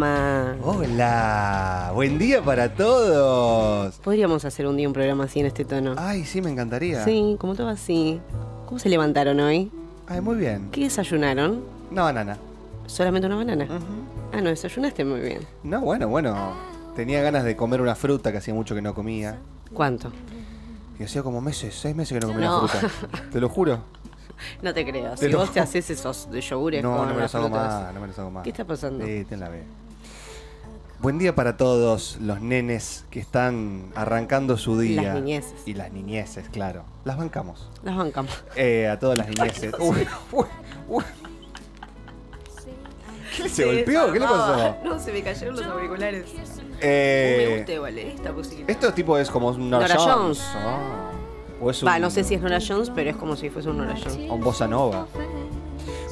programa. Hola, buen día para todos. Podríamos hacer un día un programa así en este tono. Ay, sí, me encantaría. Sí, como todo así. ¿Cómo se levantaron hoy? Ay, muy bien. ¿Qué desayunaron? No, banana. ¿Solamente una banana? Ah, no, desayunaste muy bien. No, bueno, bueno. Tenía ganas de comer una fruta que hacía mucho que no comía. ¿Cuánto? Y hacía como meses, seis meses que no comía No. una fruta. Te lo juro. No te creo. Te si lo vos te haces esos de yogures No, con no me los hago más, no me los hago más. ¿Qué está pasando? Sí, ten la B. Buen día para todos los nenes que están arrancando su día. Las niñeces. Y las niñeces, claro. Las bancamos. Las bancamos. Eh, a todas las niñeces. Uy, uy, uy. ¿Qué se golpeó? ¿Qué le pasó? No, se me cayeron los auriculares. Eh, me gusta eh, esta música. Esto tipo es como un Nora, Nora Jones. Jones. Ah. O es un, Va, no sé si es Nora Jones, pero es como si fuese un Nora Jones. un bossa nova.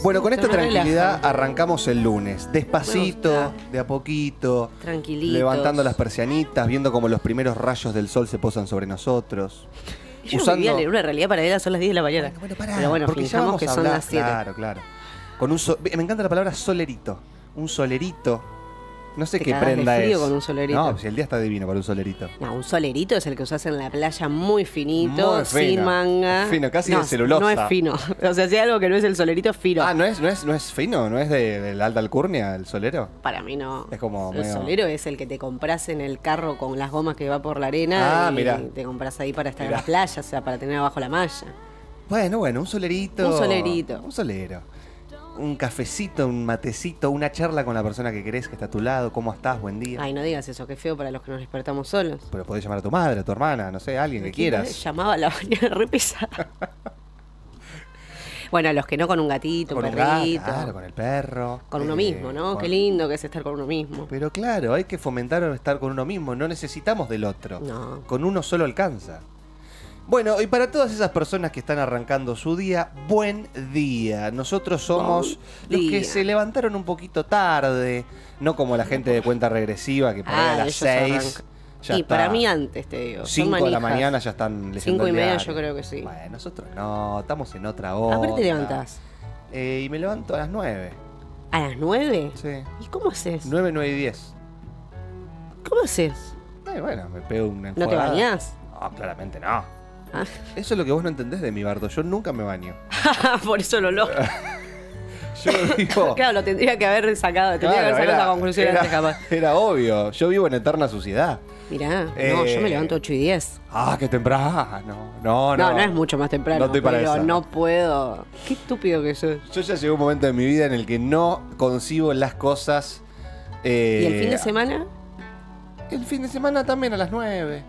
Bueno, con esta Pero tranquilidad relaja. arrancamos el lunes. Despacito, de a poquito. Tranquilitos. Levantando las persianitas, viendo como los primeros rayos del sol se posan sobre nosotros. Yo usando- vivía en una realidad paralela, son las 10 de la mañana. Bueno, bueno, pará, pero bueno, porque ya vamos que a son las 7. Claro, claro. Con un so- Me encanta la palabra solerito. Un solerito. No sé Te qué cagás de prenda frío es. con un solerito. No, si el día está divino para un solerito. No, un solerito es el que usas en la playa muy finito, Muy sin manga. Fino, casi no, de celulosa. No es fino. O sea, si hay algo que no es el solerito, es fino. Ah, ¿no es, no es, no es fino? ¿No es de, de la alta alcurnia el solero? Para mí no. Es como El medio- solero es el que te compras en el carro con las gomas que va por la arena. Ah, y mirá. te compras ahí para estar Mirá. en la playa, o sea, para tener abajo la malla. Bueno, bueno, un solerito. Un solerito. Un solero. Un cafecito, un matecito, una charla con la persona que querés que está a tu lado. ¿Cómo estás? Buen día. Ay, no digas eso, que feo para los que nos despertamos solos. Pero podés llamar a tu madre, a tu hermana, no sé, a alguien que quieras. Llamaba a la mañana re pesada. bueno, a los que no con un gatito, un Con un gato, perrito. claro, con el perro. Con uno eh, mismo, ¿no? con- Qué lindo que es estar con uno mismo. Pero claro, hay que fomentar estar con uno mismo. No necesitamos del otro. No. Con uno solo alcanza. Bueno, y para todas esas personas que están arrancando su día, buen día. Nosotros somos los que se levantaron un poquito tarde, no como la gente de cuenta regresiva que por ahí Ah, a las ellos 6 arrancan. ya y para mí antes, te digo. son 5 de la manijas. mañana ya están leyendo Cinco y el media diario. yo creo que sí. Bueno, nosotros no, estamos en otra hora. ¿A qué te levantás? Eh, y me levanto a las 9. ¿A las nueve? Sí. ¿Y cómo haces? 9, 9 y 10. ¿Cómo haces? Eh, bueno, me pego una ¿No te enjuagada. bañás? No, claramente no. Ah, Eso es lo que vos no entendés de mi bardo. Yo nunca me baño. por eso lo loco. Yo vivo. claro, lo tendría que haber sacado, tendría que haber sacado era- esa conclusión era- antes capaz. Era obvio. Yo vivo en eterna suciedad. Mirá, no, Eh, yo me levanto 8 y 10. Ah, qué temprano. No, no. No, no, es mucho más temprano. No estoy para pero esa. no puedo. Qué estúpido que sos. Yo ya llegó un momento de mi vida en el que no concibo las cosas. eh, ¿Y el fin de semana? El fin de semana también a las 9.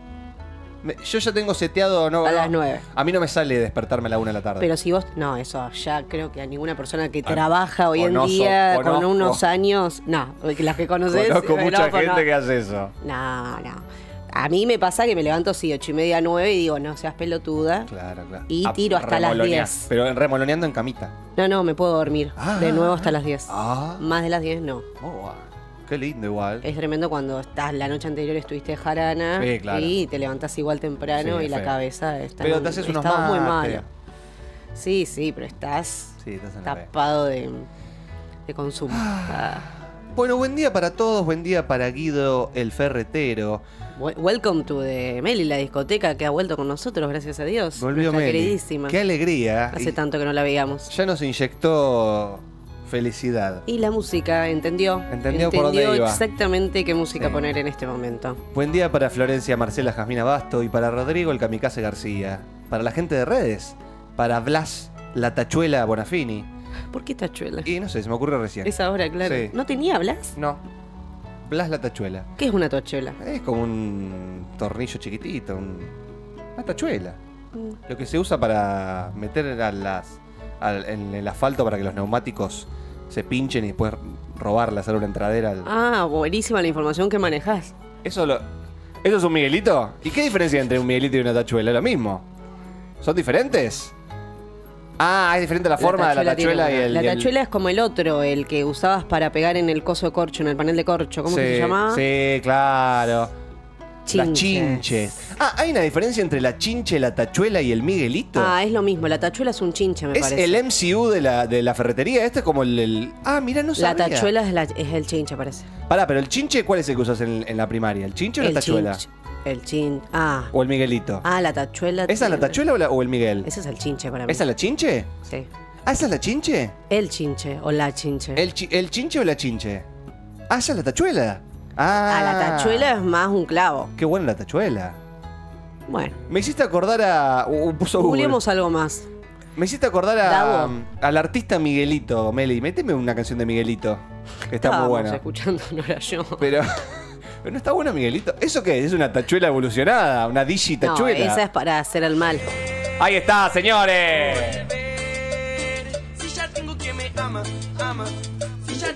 Me- yo ya tengo seteado. No, A no, las 9. A mí no me sale despertarme a la 1 de la tarde. Pero si vos. No, eso ya creo que a ninguna persona que trabaja hoy en conozco, día con conozco. unos años. No, las que conoces. Conozco mucha gente que hace eso. No, no. A mí me pasa que me levanto, sí, ocho y media, nueve y digo, no seas pelotuda. Claro, claro. Y Ah, tiro hasta las remolonear. 10. Pero en- remoloneando en camita. No, no, me puedo dormir. Ah. de nuevo hasta las 10. Ah. Más de las 10 no. Oh. Qué lindo igual. Es tremendo cuando estás la noche anterior estuviste jarana Sí, claro. y te levantás igual temprano Sí, y la feo. cabeza está Pero te haces unos estado muy mates. malo. Sí, sí, pero estás Sí, tapado de, de consumo. Ah. Bueno, buen día para todos, buen día para Guido el ferretero. We- Welcome to the Meli, la discoteca que ha vuelto con nosotros, gracias a Dios. Volvió Meli. queridísima. Qué alegría. Hace Y tanto que no la veíamos. Ya nos inyectó felicidad. Y la música, ¿entendió? Entendió por dónde iba. exactamente qué música Sí. poner en este momento. Buen día para Florencia Marcela Jasmina Basto y para Rodrigo el Kamikaze García. Para la gente de redes. Para Blas la Tachuela Bonafini. ¿Por qué tachuela? Y no sé, se me ocurre recién. Es ahora, claro. Sí. ¿No tenía Blas? No. Blas la Tachuela. ¿Qué es una tachuela? Es como un tornillo chiquitito, un... una tachuela. Mm. Lo que se usa para meter a las, al- en el asfalto para que los neumáticos se pinchen y después robarle, hacer una entradera. al- Ah, buenísima la información que manejas. ¿Eso, lo, ¿Eso es un Miguelito? ¿Y qué diferencia hay entre un Miguelito y una tachuela? ¿Es lo mismo? ¿Son diferentes? Ah, es diferente la forma de la tiene tachuela y una- el... La y el- tachuela es como el otro, el que usabas para pegar en el coso de corcho, en el panel de corcho. ¿Cómo que Sí, se llama? Sí, claro. Chinches. Las chinches. Ah, ¿hay una diferencia entre la chinche, la tachuela y el Miguelito? Ah, es lo mismo. La tachuela es un chinche, me es parece. el MCU de la, de la ferretería. Este es como el, el- Ah, mira, no la sabía. tachuela es, la- es el chinche, parece. Pará, pero el chinche, ¿cuál es el que usas en, en la primaria? ¿El chinche o la el tachuela? chinche. El chin. Ah. ¿O el Miguelito? Ah, la tachuela. ¿Esa es la tiene- tachuela o, la- o el Miguel? Ese es el chinche para mí. ¿Esa es la chinche? Sí. ¿Ah, esa es la chinche? El chinche o la chinche. ¿El, chi- el chinche o la chinche? Ah, esa es la tachuela. Ah, Ah, la tachuela es más un clavo. Qué buena la tachuela. Bueno, Me hiciste acordar a. uh, puso googleemos algo más. Me hiciste acordar a, al artista Miguelito, Meli. Méteme una canción de Miguelito. Que está muy buena. escuchando, no era yo. Pero. Pero no está bueno Miguelito. ¿Eso qué? ¿Es una tachuela evolucionada? ¿Una digi No, tachuela? esa es para hacer el mal. Ahí está, señores.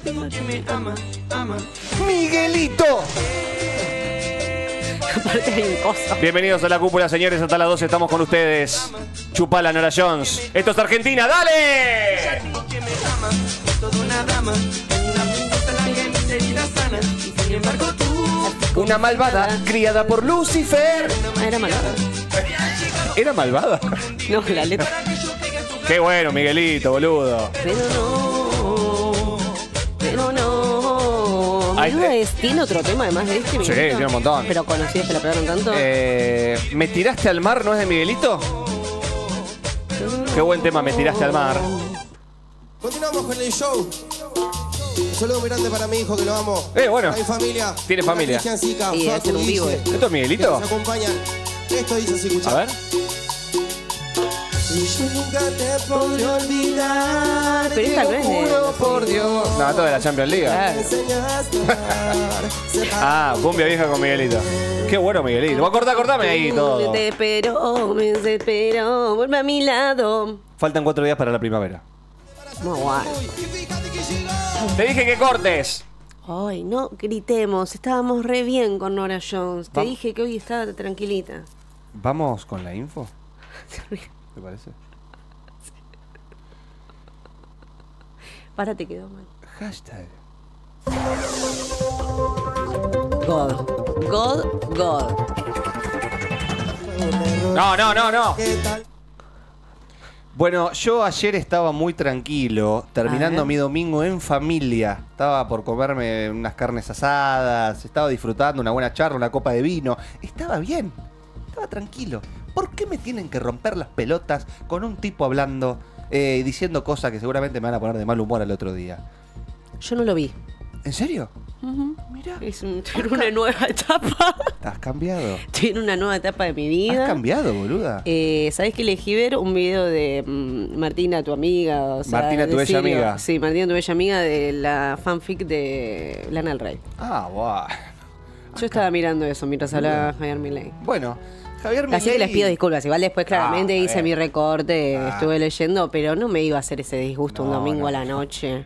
Si ya tengo que me ama, ama. ¡Miguelito! Aparte hay. Bienvenidos a la cúpula, señores. Hasta las 12 estamos con ustedes. Chupala Nora Jones. Esto es Argentina, ¡dale! Que me ama, toda dama. Sin embargo tú, Una malvada criada por Lucifer. Ah, era malvada. ¿Era malvada? No, la letra. Qué bueno, Miguelito, boludo. Pero no. Eh. es, ¿Tiene otro tema además de este? Sí, Miguelito? tiene un montón. Pero conocidos que la pegaron tanto. Eh, ¿Me tiraste al mar no es de Miguelito? Qué buen tema, me tiraste al mar. Continuamos con el show. Un saludo muy grande para mi hijo que lo amo. Eh, bueno. Hay familia. Tiene familia. Cristian Sica, Sí, ser un vivo Guille, esto. ¿Esto es que Miguelito? nos acompañan. Esto dice así, escucha. A ver. Y yo nunca te podré olvidar. Pero esta no es de. Juro por Dios. No, esto es de la Champions League. Claro. Ah, cumbia vieja con Miguelito. Qué bueno, Miguelito. Vos cortá, cortame ahí todo. Te espero, me desespero. Vuelve a mi lado. Faltan cuatro días para la primavera. Muy guay. Te dije que cortes. Ay, no gritemos. Estábamos re bien con Nora Jones. Te dije que hoy estaba tranquilita. ¿Vamos con la info? ¿Te parece? Párate, quedó mal. Hashtag. God. God, God. No, no, no, no. ¿Qué tal? Bueno, yo ayer estaba muy tranquilo, terminando mi domingo en familia. Estaba por comerme unas carnes asadas, estaba disfrutando una buena charla, una copa de vino. Estaba bien, estaba tranquilo. ¿Por qué me tienen que romper las pelotas con un tipo hablando, eh, diciendo cosas que seguramente me van a poner de mal humor al otro día? Yo no lo vi. ¿En serio? Mira, Es un- tiene una nueva etapa. has cambiado. Tiene una nueva etapa de mi vida. Has cambiado, boluda. Eh, ¿Sabes que elegí ver un video de mm, Martina, tu amiga? o sea, Martina, tu bella amiga. Sí, Martina, tu bella amiga de la fanfic de Lana del Rey. Ah, guau. Yo estaba mirando eso mientras hablaba Javier Milei. Bueno, Javier Así que Milei- les pido disculpas. Igual después claramente Ah, hice mi recorte, Ah. estuve leyendo, pero no me iba a hacer ese disgusto un domingo no. a la noche.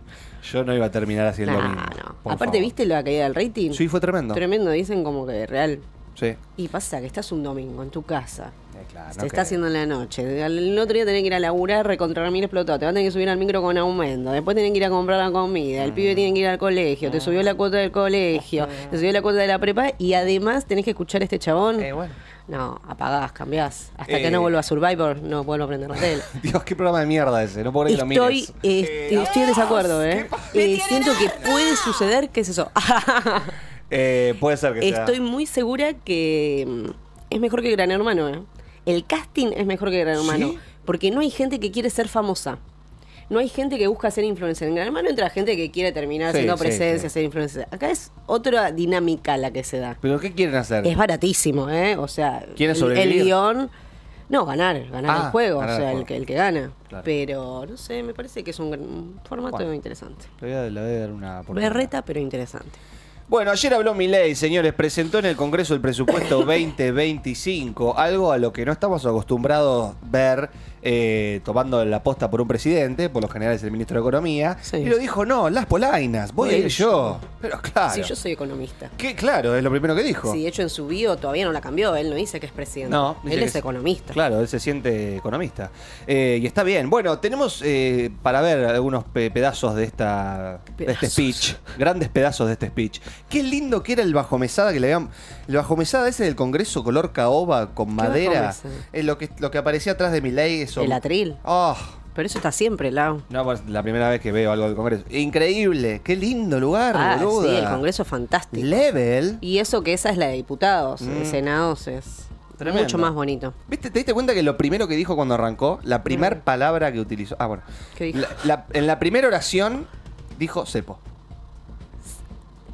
Yo no iba a terminar así el Nah, domingo. no. Aparte, favor. ¿viste la caída del rating? Sí, fue tremendo. Tremendo, dicen como que real. Sí. Y pasa que estás un domingo en tu casa. Eh, claro, Se no está haciendo en la noche. El otro día tenés que ir a laburar, recontra mil explotado. Te van a tener que subir al micro con aumento. Después tienen que ir a comprar la comida. El pibe tiene que ir al colegio. Te subió la cuota del colegio. Te subió la cuota de la prepa. Y además tenés que escuchar a este chabón. Eh, bueno. No, apagás, cambiás. Hasta Eh. que no vuelva a Survivor, no vuelvo a prender la tele. Dios, qué programa de mierda ese. No puedo que lo mires. eh, estoy en desacuerdo, ¿eh? Eh, siento que puede suceder, ¿qué es eso? Eh, puede ser que sea. Estoy muy segura que mm, es mejor que Gran Hermano, ¿eh? El casting es mejor que Gran Hermano. ¿Sí? Porque no hay gente que quiere ser famosa. No hay gente que busca ser influencer. En Gran Hermano entra gente que quiere terminar haciendo sí, presencia, sí. ser influencer. Acá es otra dinámica la que se da. ¿Pero qué quieren hacer? Es baratísimo, ¿eh? O sea, ¿Quieren el- sobrevivir? el guion. No, ganar, ganar Ah, el juego, ganar o sea, el, juego. que, el que gana. Claro. Pero, no sé, me parece que es un, gran- un formato Bueno. interesante. Le voy, a, le voy a dar una. Berreta, pero interesante. Bueno, ayer habló Milei, señores, presentó en el Congreso el presupuesto 2025, algo a lo que no estamos acostumbrados ver eh, tomando la posta por un presidente, por lo general es el ministro de Economía, Sí. y lo dijo, no, las polainas, voy a ir yo. Pero claro, Sí, yo soy economista. que claro, es lo primero que dijo. Sí, de hecho en su bio todavía no la cambió, él no dice que es presidente. No, él es economista. Claro, él se siente economista. Eh, y está bien. Bueno, tenemos eh, para ver algunos pe- pedazos de esta de este speech, grandes pedazos de este speech. Qué lindo que era el bajo mesada que le habían. El bajo mesada ese del Congreso color caoba con madera. Es lo que, lo que aparecía atrás de mi ley. El atril. Oh, Pero eso está siempre, Lau. no, pues, la primera vez que veo algo del Congreso. Increíble. Qué lindo lugar, Ah, boluda. sí, el Congreso es fantástico. Level. Y eso que esa es la de diputados, Mm. de senados es Tremendo. mucho más bonito. ¿Viste, ¿Te diste cuenta que lo primero que dijo cuando arrancó, la primera palabra que utilizó. Ah, bueno. ¿Qué dijo? La- la- en la primera oración dijo cepo.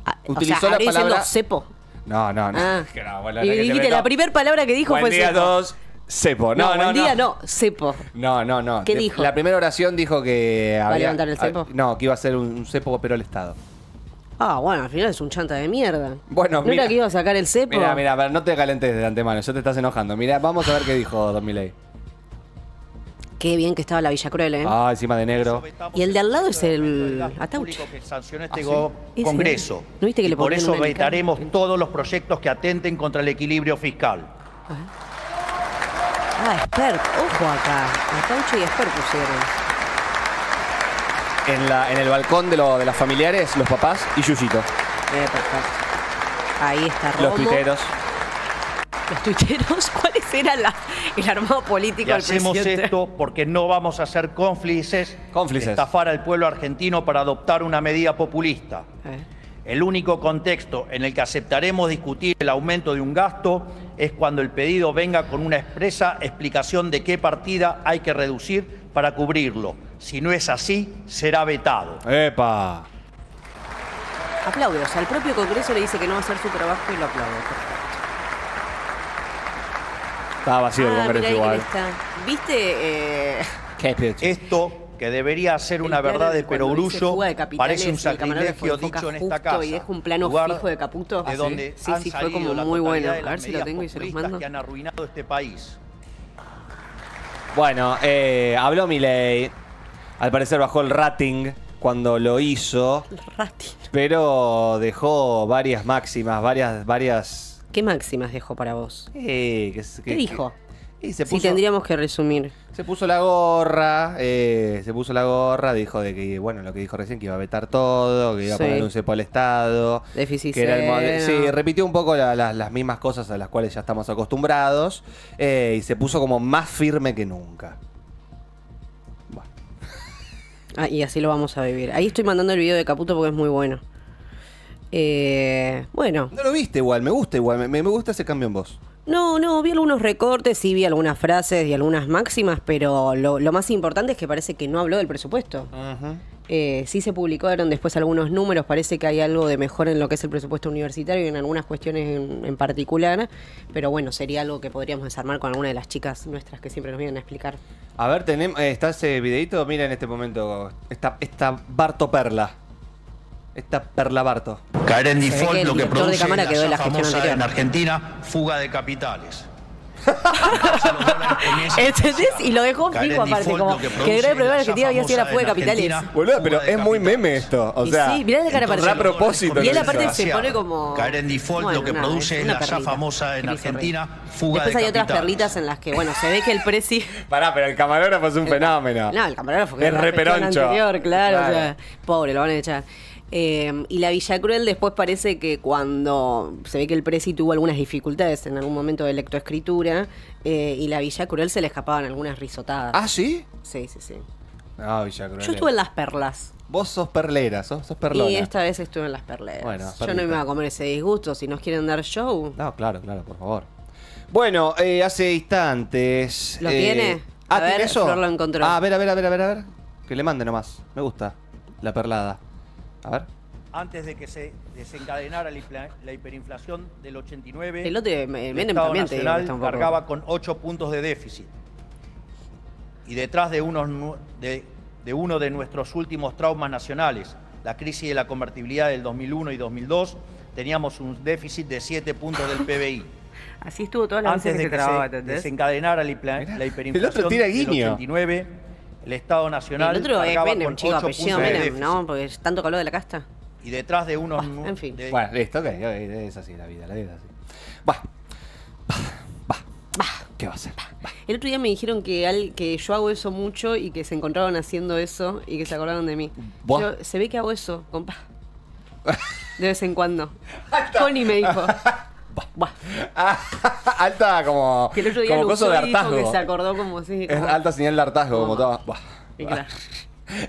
Ah, Utilizó o sea, la palabra- cepo. No, no, no. Ah. Que no, bueno, y dijiste, la primera palabra que dijo Buen fue día a cepo. todos. Cepo. No, No, no, buen no. día no, cepo. No, no, no. ¿Qué De- dijo? La primera oración dijo que ¿Va a había- levantar el cepo? ah, No, que iba a ser un, un cepo, pero el Estado. Ah, bueno, al final es un chanta de mierda. Bueno, ¿No mira. era que iba a sacar el cepo? Mira, mira, pero no te calentes de antemano, ya te estás enojando. Mira, vamos a ver qué dijo Don Milei. Qué bien que estaba la Villa Cruel, ¿eh? Ah, encima de negro. Y el de al lado es el Atauche. que sancionó este Ah, sí. go- Ese. Congreso. ¿No viste que Y le por ponían eso una vetaremos todos los proyectos que atenten contra el equilibrio fiscal. Ah, expert. Ojo acá. Atauche y expert pusieron. En, la, en el balcón de, lo- de las familiares, los papás y Yuyito. Eh, perfecto. Ahí está Romo. Los tuiteros. Los tuiteros. ¿Cuáles eran el armado político Y del hacemos presidente? esto porque no vamos a ser cómplices, Cómplices. de estafar al pueblo argentino para adoptar una medida populista. Ver. El único contexto en el que aceptaremos discutir el aumento de un gasto es cuando el pedido venga con una expresa explicación de qué partida hay que reducir para cubrirlo. Si no es así, será vetado. ¡Epa! Aplaude, o sea, el propio Congreso le dice que no va a hacer su trabajo y lo aplaude. Estaba vacío el Ah, Congreso igual. está. ¿Viste? Eh. Esto, que debería ser una el verdad de perogrullo, parece un sacrilegio dicho en esta casa. Y deja un plano fijo de Caputo. De ¿Ah, sí? donde Sí, han sí, fue como muy bueno. A ver si lo tengo y se los mando. que han arruinado este país. Bueno, eh, habló Milei. Al parecer bajó el rating cuando lo hizo, El rating. pero dejó varias máximas, varias, varias. ¿Qué máximas dejó para vos? eh, que ¿Qué que- dijo? que- y se Si puso, tendríamos que resumir. se puso la gorra, eh, se puso la gorra, dijo de que, bueno, lo que dijo recién, que iba a vetar todo, que iba Sí. a poner un cepo al Estado. Déficit que era el mode- cero. Sí, repitió un poco la- la- las mismas cosas a las cuales ya estamos acostumbrados eh, y se puso como más firme que nunca. Bueno. Ah, y así lo vamos a vivir. Ahí estoy mandando el video de Caputo porque es muy bueno. Eh, bueno, No lo viste igual, me gusta igual, me, me gusta ese cambio en voz. No, no, vi algunos recortes, sí vi algunas frases y algunas máximas, pero lo, lo más importante es que parece que no habló del presupuesto. Eh, sí se publicaron después algunos números, parece que hay algo de mejor en lo que es el presupuesto universitario y en algunas cuestiones en, en particular, pero bueno, sería algo que podríamos desarmar con alguna de las chicas nuestras que siempre nos vienen a explicar. A ver, tenemos, eh, está ese videito, mira en este momento, esta, esta Barto Perla. Esta Perla Barto. Caer en que default lo que de produce cámara la quedó de la gestión famosa anterior. en Argentina, fuga de capitales. ¿Entendés? Y lo dejó fijo aparte, como que que produce el gran problema la de Argentina ya había sido la fuga de capitales. Boludo, pero de es muy meme esto. O Y sea, sí, mirá la cara a propósito. Y él aparte se pone como... Caer en default, Bueno, lo que nada, produce es la ya famosa en que. Argentina, fuga Después de hay otras perlitas en las que, bueno, se ve que el presi... Pará, pero el camarógrafo es un fenómeno. No, el camarógrafo que Es era re la gestión peroncho. anterior, claro, Claro. o sea, pobre, lo van a echar. Eh, y la Villa Cruel después parece que cuando se ve que el presi tuvo algunas dificultades en algún momento de lectoescritura eh, y la Villa Cruel se le escapaban algunas risotadas. ¿Ah, sí? Sí, sí, sí. No, Villa Cruel. Yo estuve en las perlas. Vos sos perlera, sos, sos perlona. Y esta vez estuve en las perleras. Bueno, Yo no me iba a comer ese disgusto. Si nos quieren dar show, No, claro, claro, por favor. Bueno, eh, hace instantes. ¿Lo eh, tiene? Ah, A ver, ¿tiene eso? Flor lo encontró. Ah, a ver, a ver, a ver, a ver, a ver. Que le mande nomás. Me gusta. La perlada. A ver. Antes de que se desencadenara la la hiperinflación del 89, el otro, el Menem Estado también Nacional poco- cargaba con 8 puntos de déficit. Y detrás de, unos de, de uno de nuestros últimos traumas nacionales, la crisis de la convertibilidad del 2001 y 2002, teníamos un déficit de 7 puntos del PBI. Así estuvo todas las Antes de que que se desencadenara la, la el hiperinflación otro tira del guiño. 89, el Estado Nacional El otro es Menem, con chico, 8 apellido Menem, déficit. ¿no? Porque tanto calor de la casta. Y detrás de unos... Ah, nu- en fin. de- Bueno, listo, ok. Es así la vida, la vida es así. Va. Va. Va. ¿Qué va a hacer? Va. El otro día me dijeron que, al- que yo hago eso mucho y que se encontraron haciendo eso y que se acordaron de mí. Yo- se ve que hago eso, compa. de vez en cuando. Connie me dijo. Ah, alta como, Que el otro día como coso de hartazgo. que se acordó como si. Es alta señal de hartazgo, como todo. Buah. Y claro.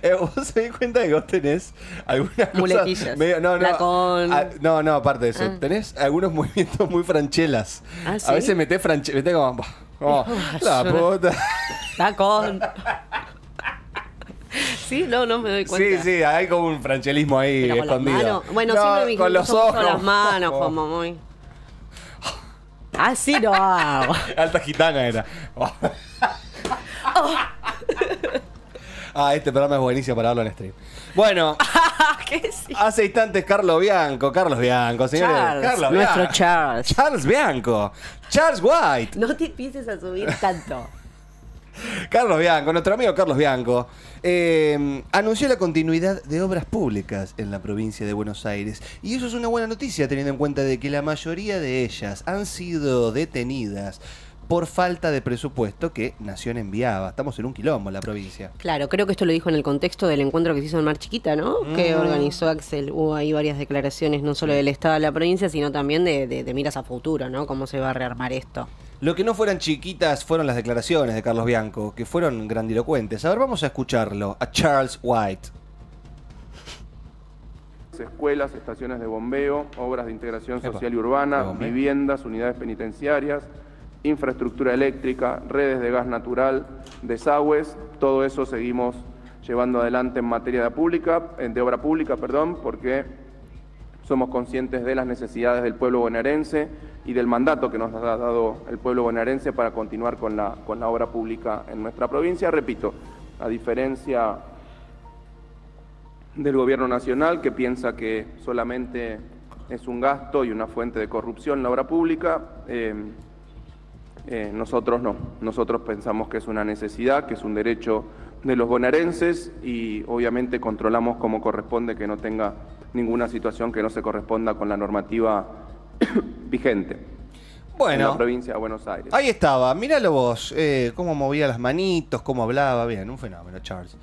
Eh, ¿Vos se di cuenta de que vos tenés algunas cosas medio- no, no, La con- ah, no, no, aparte de eso. Ah. Tenés algunos movimientos muy franchelas. Ah, A ¿sí? veces metés franche, metés como, como, la puta. Está con. Sí, no, no me doy Sí, cuenta. sí, hay como un franchelismo ahí con escondido. Bueno, No, siempre me con los ojos. las manos, Oh, como muy. Así no hago. Alta gitana era. Oh. Ah, este programa es buenísimo para verlo en stream. Bueno, ¿Qué sí? hace instantes Carlos Bianco, Carlos Bianco, señores. Charles, Carlos nuestro Bianco. Charles. Charles Bianco. Charles White. No te empieces a subir tanto. Carlos Bianco, nuestro amigo Carlos Bianco, eh, anunció la continuidad de obras públicas en la provincia de Buenos Aires. Y eso es una buena noticia teniendo en cuenta de que la mayoría de ellas han sido detenidas por falta de presupuesto que Nación enviaba. Estamos en un quilombo en la provincia. Claro, creo que esto lo dijo en el contexto del encuentro que se hizo en Mar Chiquita, ¿no? Que Mm. organizó Axel. Hubo ahí varias declaraciones, no solo del Estado de la provincia, sino también de, de- de miras a futuro, ¿no? Cómo se va a rearmar esto. Lo que no fueran chiquitas fueron las declaraciones de Carlos Bianco, que fueron grandilocuentes. A ver, vamos a escucharlo, a Charles White. escuelas, estaciones de bombeo, obras de integración Epa, social y urbana, viviendas, unidades penitenciarias, infraestructura eléctrica, redes de gas natural, desagües, todo eso seguimos llevando adelante en materia de pública, de obra pública, perdón, porque somos conscientes de las necesidades del pueblo bonaerense y del mandato que nos ha dado el pueblo bonaerense para continuar con la, con la obra pública en nuestra provincia. Repito, a diferencia del gobierno nacional que piensa que solamente es un gasto y una fuente de corrupción la obra pública, eh, eh, nosotros no. Nosotros pensamos que es una necesidad, que es un derecho de los bonaerenses y obviamente controlamos como corresponde que no tenga ninguna situación que no se corresponda con la normativa vigente en la Bueno, provincia de Buenos Aires. ahí estaba. Míralo vos, eh, cómo movía las manitos, cómo hablaba. Bien, un fenómeno, Charles.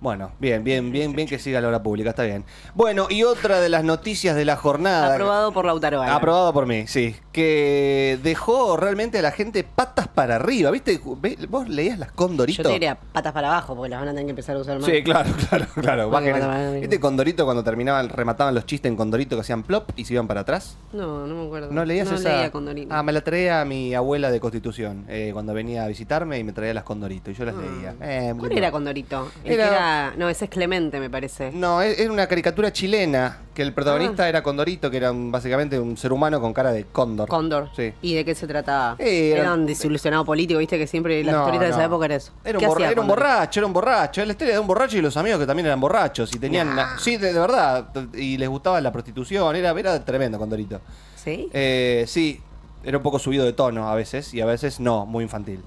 Bueno, bien, bien, bien, bien que siga la obra pública, está bien. Bueno, y otra de las noticias de la jornada. Aprobado por Lautaro Bala. Aprobado por mí, sí. Que dejó realmente a la gente patas para arriba. ¿Viste? ¿Vos leías las Condorito? Yo te diría patas para abajo, porque las van a tener que empezar a usar más. Sí, claro, claro, claro. Bajen-. ¿Viste Condorito cuando terminaban, remataban los chistes en Condorito que hacían plop y se iban para atrás? No, no me acuerdo. ¿No leías no esa? leía Condorito. Ah, me la traía mi abuela de Constitución eh, cuando venía a visitarme y me traía las Condorito y yo las leía. Eh, ¿Cuál era Condorito? El Era- que era... No, ese es Clemente, me parece. No, es- era una caricatura chilena que el Ah. protagonista era Condorito, que era un- básicamente un ser humano con cara de cóndor. Cóndor. Sí. ¿Y de qué se trataba? Eh, era- era un desilusionado político, viste que siempre las No, historietas de esa época era eso. Era un, ¿Qué borra- era un Cóndor? borracho, era un borracho. Es la historia de un borracho y los amigos que también eran borrachos y tenían. Nah. Sí, de, de verdad. Y les gustaba la prostitución. Era, era tremendo, Condorito. ¿Sí? Eh, sí, era un poco subido de tono a veces y a veces no, muy infantil.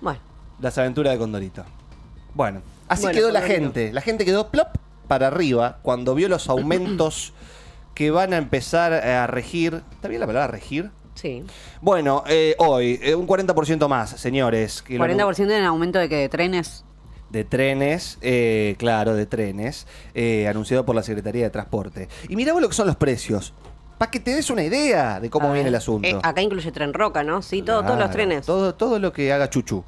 Bueno, Las aventuras de Condorito. Bueno, así Bueno, quedó la gente. La gente quedó plop para arriba cuando vio los aumentos que van a empezar a regir. ¿Está bien la palabra regir? sí. Bueno, eh, hoy, eh, un 40% más, señores. que lo- 40% en aumento de que de trenes. de trenes, eh, claro, de trenes, eh, anunciado por la Secretaría de Transporte. Y mirá vos lo que son los precios, para que te des una idea de cómo A viene ver. el asunto. Eh, acá incluye Tren Roca, ¿no? Sí, todo- todos los Claro, trenes. Todo, todo lo que haga chuchu.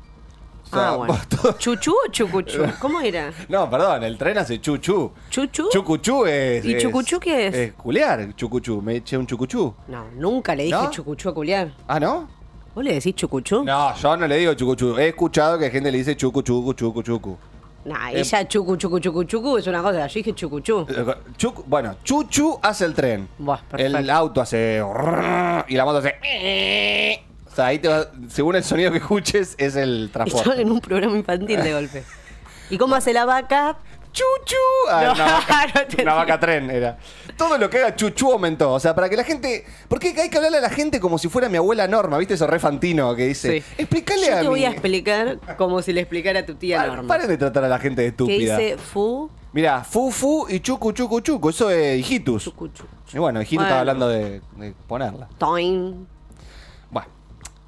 O sea, ah, bueno. todo- ¿Chuchú o chucuchú? ¿Cómo era? No, perdón, el tren hace chuchu. ¿Chuchú? Chucuchú es. ¿Y es- chucuchú qué es? Es culear, chucuchú. Me eché un chucuchú. No, nunca le dije ¿No? chucuchú a culiar. Ah, ¿no? ¿Vos le decís chucuchú? No, yo no le digo chucuchú. He escuchado que gente le dice chucu, chucu, chucu, chucu. Nah, Eh, ella chucu, chucu, chucu, chucu es una cosa. Yo dije chucuchú. Eh, Chucu- bueno, chuchu hace el tren. Buah, el auto hace. Y la moto hace. O sea, ahí te va- según el sonido que escuches, es el Están transporte. en un programa infantil de golpe. ¿Y cómo hace la vaca? ¡Chuchu! Ah, No, una, vaca, no te una digo. vaca tren era. Todo lo que haga chuchu aumentó. O sea, para que la gente. ¿Por qué hay que hablarle a la gente como si fuera mi abuela Norma? ¿Viste eso re fantino que dice? Sí. Explícale Yo a te mí. voy a explicar como si le explicara a tu tía Norma. Paren de tratar a la gente de Que estúpida. dice fu, Mirá, fu fu y chucu chucu chucu. Eso es hijitus. chucuchú. Y bueno, hijito Bueno. estaba hablando de, de ponerla. Toin.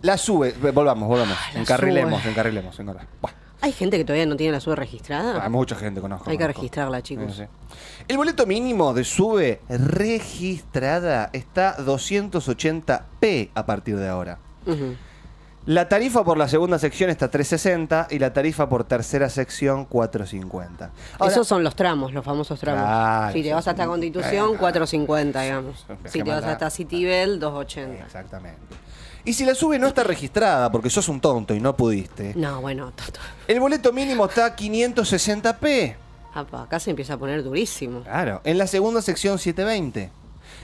La sube, volvamos, volvamos. Ah, la encarrilemos, sube. encarrilemos, encarrilemos. Bueno. ¿Hay gente que todavía no tiene la SUBE registrada? Hay mucha gente conozco. Hay que conozco. registrarla, chicos. Sí, sí. El boleto mínimo de SUBE registrada está 280p a partir de ahora. La tarifa por la segunda sección está 360 y la tarifa por tercera sección 450. Ahora- Esos son los tramos, los famosos tramos. Claro, si te vas hasta. Constitución, Bueno. 450, digamos. Si te vas hasta. Citibel, 280. Exactamente. Y si la SUBE no está registrada porque sos un tonto y no pudiste, No, bueno, toto. el boleto mínimo está 560p. Apa, acá se empieza a poner durísimo. Claro. En la segunda sección 720.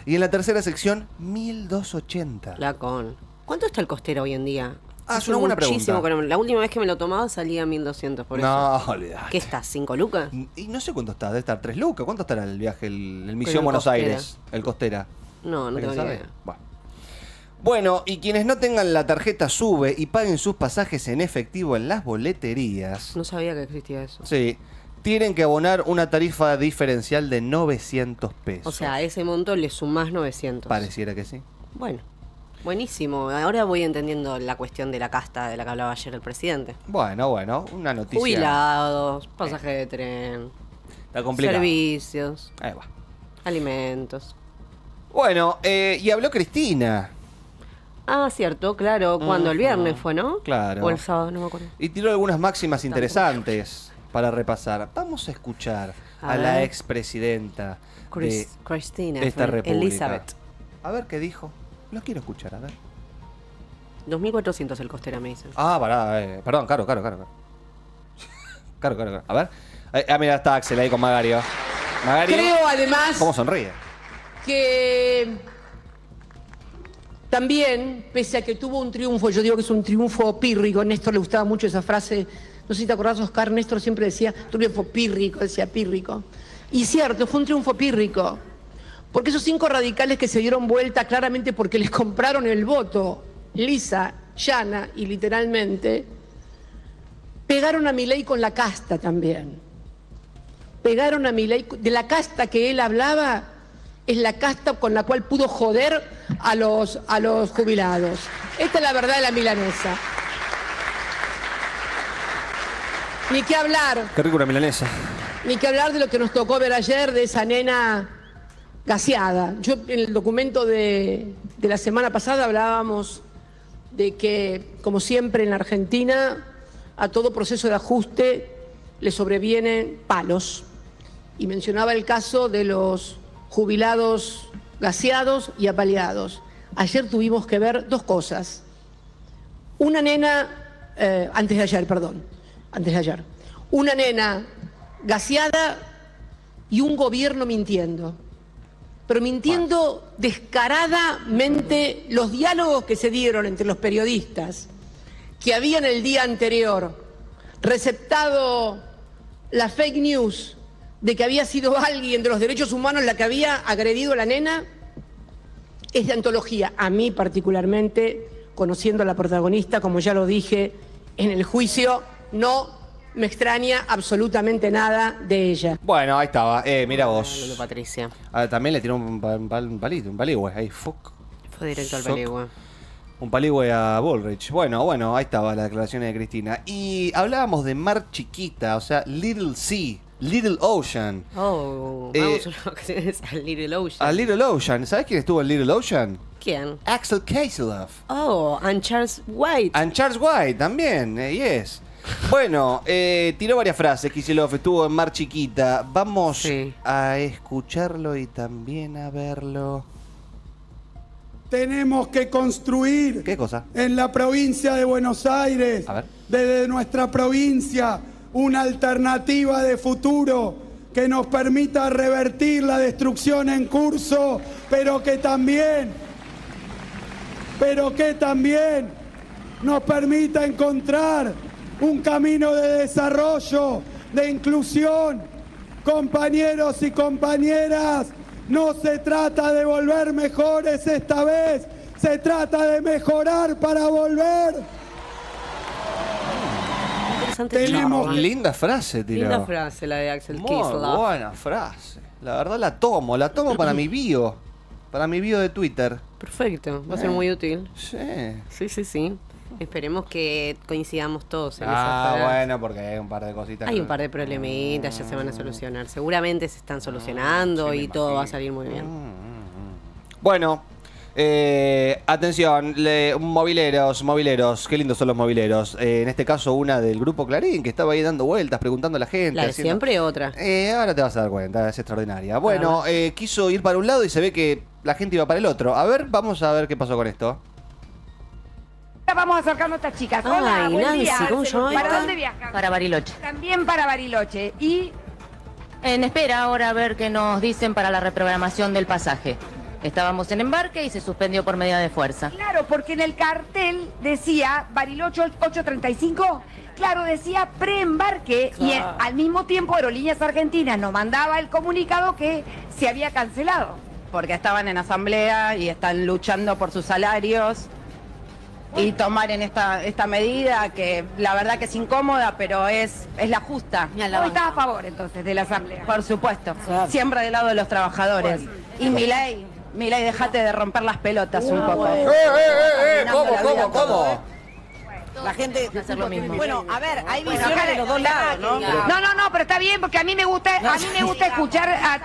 Y en la tercera sección 1280. La con. ¿Cuánto está el costero hoy en día? Ah, es una buena muchísimo pregunta. no- La última vez que me lo tomaba salía 1200 por eso. no. ¿Qué está? ¿5 lucas? Y no sé cuánto está, debe estar 3 lucas. ¿Cuánto estará el viaje, el, el Misión Buenos Costera. Aires? El Costera. No, no ¿Alguien tengo ni idea. Bueno. Bueno, y quienes no tengan la tarjeta SUBE y paguen sus pasajes en efectivo en las boleterías, No sabía que existía eso. sí, tienen que abonar una tarifa diferencial de 900 pesos. O sea, a ese monto le sumás 900. Pareciera que sí. Bueno, buenísimo. Ahora voy entendiendo la cuestión de la casta de la que hablaba ayer el presidente. Bueno, bueno, una noticia. Jubilados, pasaje de tren, Está complicado. servicios, Ahí va. alimentos. Bueno, eh, y habló Cristina. Ah, cierto, claro. Cuando el viernes fue, ¿no? Claro. O el sábado, no me acuerdo. Y tiró algunas máximas interesantes para repasar. Vamos a escuchar a, A la ver. expresidenta Chris- de Cristina, esta fue república. Elizabeth. A ver qué dijo. Lo quiero escuchar, a ver. 2400 el costera, me dicen. Ah, pará, eh, perdón, caro, caro, caro. Caro, caro, caro. caro. A ver. Eh, Ah, mira, está Axel ahí con Magario. Magario. Creo además ¿Cómo sonríe? que también, pese a que tuvo un triunfo, yo digo que es un triunfo pírrico, Néstor le gustaba mucho esa frase, no sé si te acordás, Oscar, Néstor siempre decía triunfo pírrico, decía pírrico. Y cierto, fue un triunfo pírrico, porque esos cinco radicales que se dieron vuelta claramente porque les compraron el voto, lisa, llana y literalmente, pegaron a Milei con la casta también pegaron a Milei, de la casta que él hablaba, es la casta con la cual pudo joder a los, a los jubilados. Esta es la verdad de la milanesa. Ni que hablar, Qué rico una milanesa. ni que hablar de lo que nos tocó ver ayer de esa nena gaseada. Yo en el documento de, de la semana pasada hablábamos de que, como siempre en la Argentina, a todo proceso de ajuste le sobrevienen palos. Y mencionaba el caso de los jubilados gaseados y apaleados. Ayer tuvimos que ver dos cosas. Una nena, eh, antes de ayer, perdón, antes de ayer, una nena gaseada y un gobierno mintiendo. Pero mintiendo descaradamente los diálogos que se dieron entre los periodistas que habían el día anterior receptado la fake news de que había sido alguien de los derechos humanos la que había agredido a la nena, es de antología. A mí particularmente, conociendo a la protagonista, como ya lo dije en el juicio, no me extraña absolutamente nada de ella. Bueno, ahí estaba. Eh, mira vos. Patricia. Ah, también le tiró un, un pal- un palito, un paligüe. Ahí, fuck. Fue directo al Soc. peligüe. Un paligüe a Bullrich. Bueno, bueno, ahí estaba la declaración de Cristina. Y hablábamos de mar chiquita, o sea, Little Sea, Little Ocean. Oh, Eh, vamos a a Little Ocean. A Little Ocean. ¿Sabes quién estuvo en Little Ocean? ¿Quién? Axel Kaiseloff. Oh, and Charles White. And Charles White también, eh, yes. Bueno, eh, tiró varias frases. Kicillof estuvo en Mar Chiquita. Vamos Sí. a escucharlo y también a verlo. Tenemos que construir ¿Qué cosa? en la provincia de Buenos Aires, A ver. desde nuestra provincia, una alternativa de futuro que nos permita revertir la destrucción en curso, pero que también, pero que también nos permita encontrar un camino de desarrollo, de inclusión. Compañeros y compañeras, no se trata de volver mejores esta vez, se trata de mejorar para volver. Interesante tenemos-. Linda frase, tiró. Linda frase la de Axel Muy Kicillof. buena frase. La verdad la tomo, la tomo para mi bio. Para mi bio de Twitter. Perfecto, va a Eh. ser muy útil. Sí. Sí, sí, sí. Esperemos que coincidamos todos en Ah, esa bueno, porque hay un par de cositas. Hay que- un par de problemitas, ya se van a solucionar. Seguramente se están solucionando Ah, sí, y todo va a salir muy bien. Bueno, eh, atención, le- mobileros, mobileros, qué lindos son los mobileros. Eh, en este caso, una del grupo Clarín, que estaba ahí dando vueltas, preguntando a la gente. La de haciendo- siempre otra. Eh, ahora te vas a dar cuenta, es extraordinaria. Bueno, eh, quiso ir para un lado y se ve que la gente iba para el otro. A ver, vamos a ver qué pasó con esto. Vamos a acercarnos a estas chicas. Hola, Ay, buen Nancy, día. ¿cómo se llama ¿Para esta? dónde viajan? Para Bariloche. También para Bariloche. Y En espera ahora a ver qué nos dicen para la reprogramación del pasaje. Estábamos en embarque y se suspendió por medida de fuerza. claro, porque en el cartel decía Bariloche 835. Claro, decía preembarque y en- al mismo tiempo Aerolíneas Argentinas nos mandaba el comunicado que se había cancelado. porque estaban en asamblea y están luchando por sus salarios y tomar en esta, esta medida que la verdad que es incómoda, pero es, es la justa. Hoy está a favor entonces de la asamblea. Por supuesto, siempre del lado de los trabajadores. Y Milei, Milei, déjate de romper las pelotas un poco. ¡Eh, eh, eh! Arruinando ¿Cómo, cómo, cómo? ¿eh? La gente. hacer lo mismo. Bueno, a ver, hay Bueno, visiones de los dos lados, ¿no? No, no, no, pero está bien porque a mí me gusta, a mí me gusta escuchar a,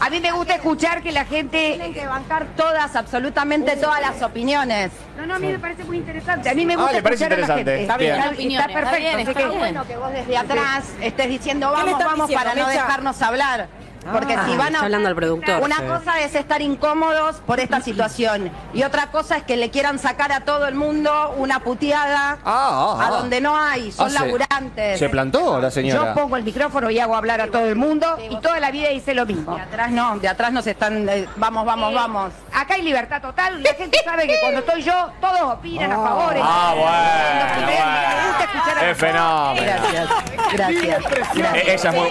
a mí me gusta escuchar que la Tienen gente que bancar todas, absolutamente todas las opiniones. No, no, a mí me parece muy interesante. A mí me Ah, gusta le parece escuchar a la interesante. gente. Está bien. Está, Opiniones, está está perfecto. bien, así está que-. Bueno, que vos desde atrás estés diciendo ¿Qué le vamos, vamos diciendo, para no dejarnos hablar. Porque Ah, si van a... hablando al productor. Una Sí. cosa es estar incómodos por esta situación y otra cosa es que le quieran sacar a todo el mundo una puteada Ah, ah, a ah. donde no hay, son Ah, laburantes. ¿Se plantó la señora? Yo pongo el micrófono y hago hablar a todo el mundo y toda la vida hice lo mismo. De atrás no, de atrás nos están... eh, vamos, vamos, Eh, vamos. Acá hay libertad total. La gente sabe que cuando estoy yo, todos opinan a favor. Ah, bueno, a Es fenómeno. Gracias, gracias. gracias. Eh, Ella es muy,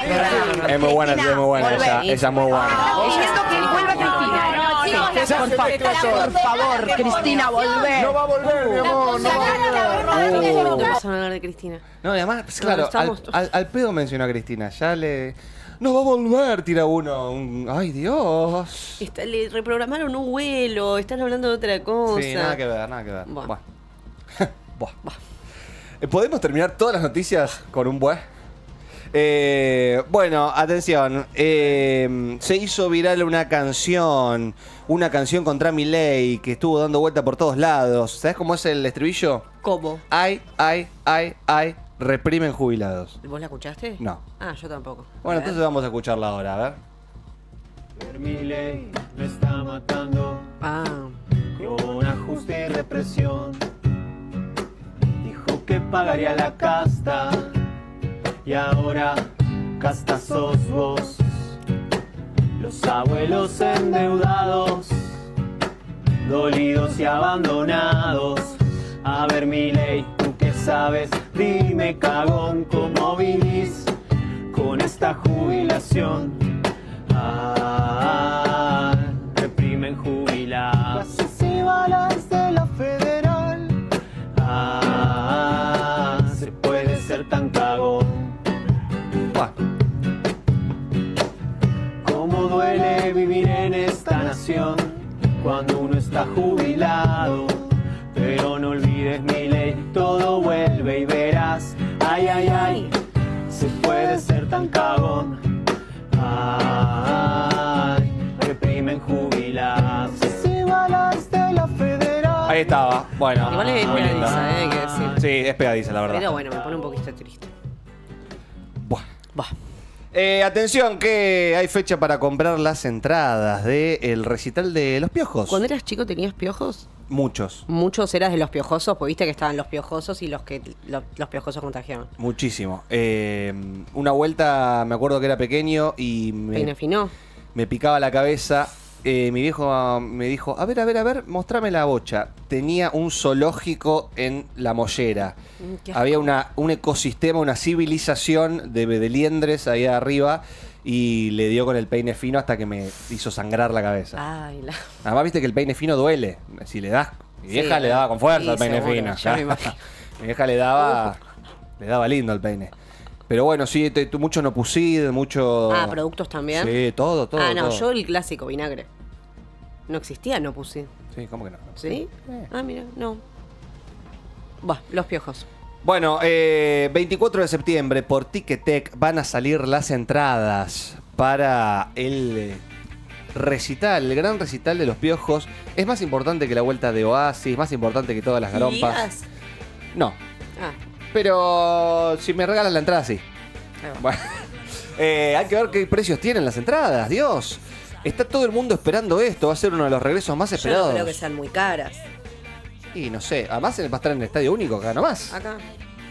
es muy buena, es muy buena ella. Ella es muy buena. Que vuelva Cristina. Por, fa- por favor, Cristina, volvé. va a volver, mi amor, no Uh, empezaron a hablar de Cristina. No, y además, pues, No, claro, al, al- al pedo mencionó a Cristina. Ya le. No va a volver, tira uno. un- Ay, Dios. Está- le reprogramaron un vuelo, están hablando de otra cosa. Sí, nada que ver, nada que ver. Buah. Buah. Buah. Eh, ¿Podemos terminar todas las noticias con un bueh? Eh, bueno, atención. eh, se hizo viral una canción. Una canción contra Milei que estuvo dando vuelta por todos lados. ¿Sabes cómo es el estribillo? ¿Cómo? Ay, ay, ay, ay. Reprimen jubilados. ¿Vos la escuchaste? No. Ah, yo tampoco. Bueno, entonces vamos a escucharla ahora, a ver. Mi ley me está matando Ah. con ajuste y represión. Dijo que pagaría la casta y ahora casta sos vos. Los abuelos endeudados, dolidos y abandonados. A ver mi ley, tú que sabes, dime cagón cómo vivís con esta jubilación. Ahí estaba. Bueno. Igual es muy linda. pegadiza, eh, hay que decir. Sí, es pegadiza, la verdad. Pero bueno, me pone un poquito triste. Buah. Bah. Eh, atención, que hay fecha para comprar las entradas del recital de Los Piojos. Cuando eras chico tenías piojos, Muchos, muchos eras de los piojosos, pues viste que estaban los piojosos y los que lo- los piojosos contagiaban. muchísimo. Eh, una vuelta, me acuerdo que era pequeño y Peine me, fino. me picaba la cabeza. Eh, mi viejo ah, me dijo, a ver, a ver, a ver, mostrame la bocha. Tenía un zoológico en la mollera. Mm. Había una, un ecosistema, una civilización de, de liendres ahí arriba y le dio con el peine fino hasta que me hizo sangrar la cabeza. Ay, la... Además, viste que el peine fino duele. Si le das. Mi vieja Sí, le daba con fuerza sí, al peine seguro, fino. ya me imagino. Mi vieja le daba. Le daba lindo el peine. Pero bueno, sí, te- mucho no pusid, mucho. Ah, productos también. Sí, todo, todo. ah, no, todo. yo el clásico vinagre. No existía, no puse. Sí, ¿cómo que no? ¿Sí? Eh. Ah, mira, no. Buah, los piojos. Bueno, eh, 24 de septiembre por Ticketek van a salir las entradas para el eh, recital, el gran recital de los piojos. Es más importante que la vuelta de Oasis, más importante que todas las garompas. No, Ah, pero si me regalan la entrada, sí. Bueno, eh, hay que ver qué precios tienen las entradas, Dios. Está todo el mundo esperando esto, va a ser uno de los regresos más Yo no esperados. creo que sean muy caras. Y no sé, además va a estar en el estadio único acá nomás. Acá,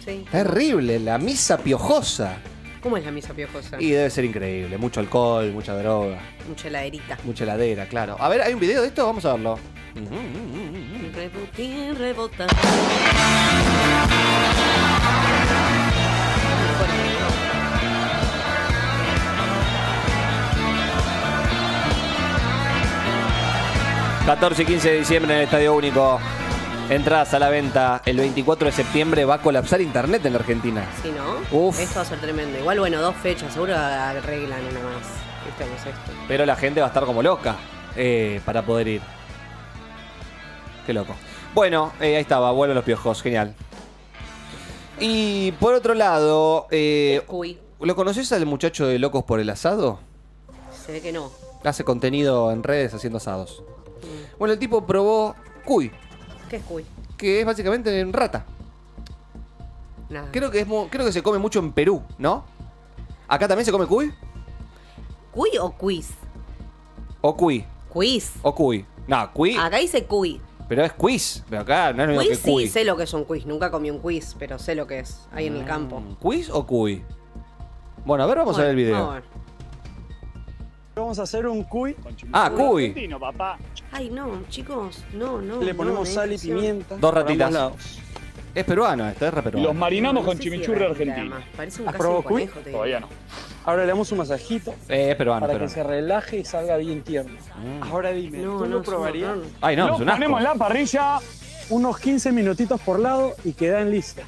sí. Terrible, la misa piojosa. ¿Cómo es la misa piojosa? Y debe ser increíble, mucho alcohol, mucha droga, Mucha heladerita. mucha heladera, claro. A ver, ¿hay un video de esto? Vamos a verlo. Rebotín, rebota. Mm. 14 y 15 de diciembre en el Estadio Único. Entradas a la venta. El 24 de septiembre va a colapsar internet en la Argentina. Sí, ¿no? Uf. Esto va a ser tremendo. Igual, bueno, dos fechas. Seguro arreglan una más. Es esto. Pero la gente va a estar como loca eh, para poder ir. Qué loco. Bueno, eh, ahí estaba, vuelven los piojos, genial. Y por otro lado, eh, Cuy. ¿lo conoces al muchacho de Locos por el Asado? Se ve que no. Hace contenido en redes haciendo asados. Bueno, el tipo probó cuy, ¿Qué es cuy? que es básicamente en rata. Nada. Creo que, es, mu- creo que se come mucho en Perú, ¿no? ¿Acá también se come cuy? ¿Cuy o quiz? ¿O cuy? Quiz. ¿O cuy? No, cuy, Acá dice cuy. Pero es quiz. Pero acá no es lo mismo Quiz que cuy. sí, sé lo que es un quiz. Nunca comí un quiz, pero sé lo que es. Ahí en el campo. ¿Quiz o cuy? Bueno, a ver, vamos a ver el video. Vamos a ver. Vamos a hacer un cuy. Ah, cuy. Argentino, papá. Ay, no, chicos. No, no. Le no, ponemos me sal y pimienta. Dos por ratitas. ambos lados. Es peruano esto, es re peruano. Los marinamos No con sé si chimichurri argentino. además. Parece un ¿Has probado cuy? conejo, te digo. Todavía no. Ahora le damos un masajito Eh, es peruano, para peruano. que se relaje y salga bien tierno. Ahora dime, No, ¿tú no, lo probarías? Ay, no, Lo es un asco. ponemos en la parrilla unos 15 minutitos por lado y quedan listos.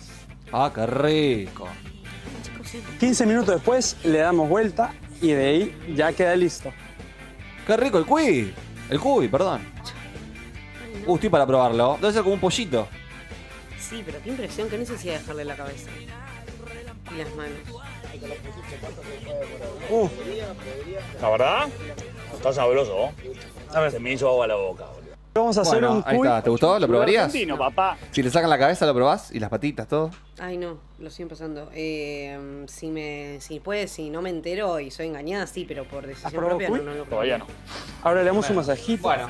Ah, qué rico. 15 minutos después le damos vuelta y de ahí ya queda listo. Qué rico el cuy. El cuy, perdón. Uh, estoy para probarlo. Debe ser como un pollito. Sí, pero qué impresión, qué necesidad de dejarle la cabeza. Y las manos. Uh, La verdad, está sabroso. A ver, se me hizo agua la boca. boludo. vamos a hacer Bueno, un ahí está. ¿Te gustó? ¿Lo probarías? Argentino, papá. Si le sacan la cabeza, ¿lo probás? ¿Y las patitas, todo? Ay, no, lo siguen pasando. Eh, si me, si puede, si no me entero y soy engañada, sí, pero por decisión probado propia cuy? no, no lo Todavía no. Ahora le damos un masajito Bueno.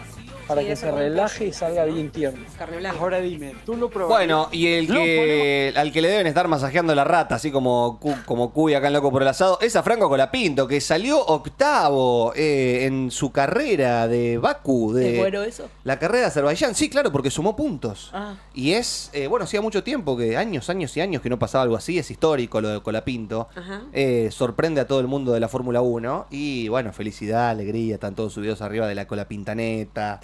Para Sí, que se relaje y salga bien tierno. Carne blanca. Ahora dime, ¿tú lo probarías? Bueno, y el que al que le deben estar masajeando la rata, así como, como Cuy acá en Loco por el Asado, es a Franco Colapinto, que salió octavo eh, en su carrera de Baku. De, ¿Es bueno eso? La carrera de Azerbaiyán, sí, claro, porque sumó puntos. Ah. Y es, eh, bueno, hacía mucho tiempo, que años, años y años que no pasaba algo así, es histórico lo de Colapinto. Ajá. Eh, sorprende a todo el mundo de la Fórmula 1 y bueno, felicidad, alegría, están todos subidos arriba de la Colapintaneta.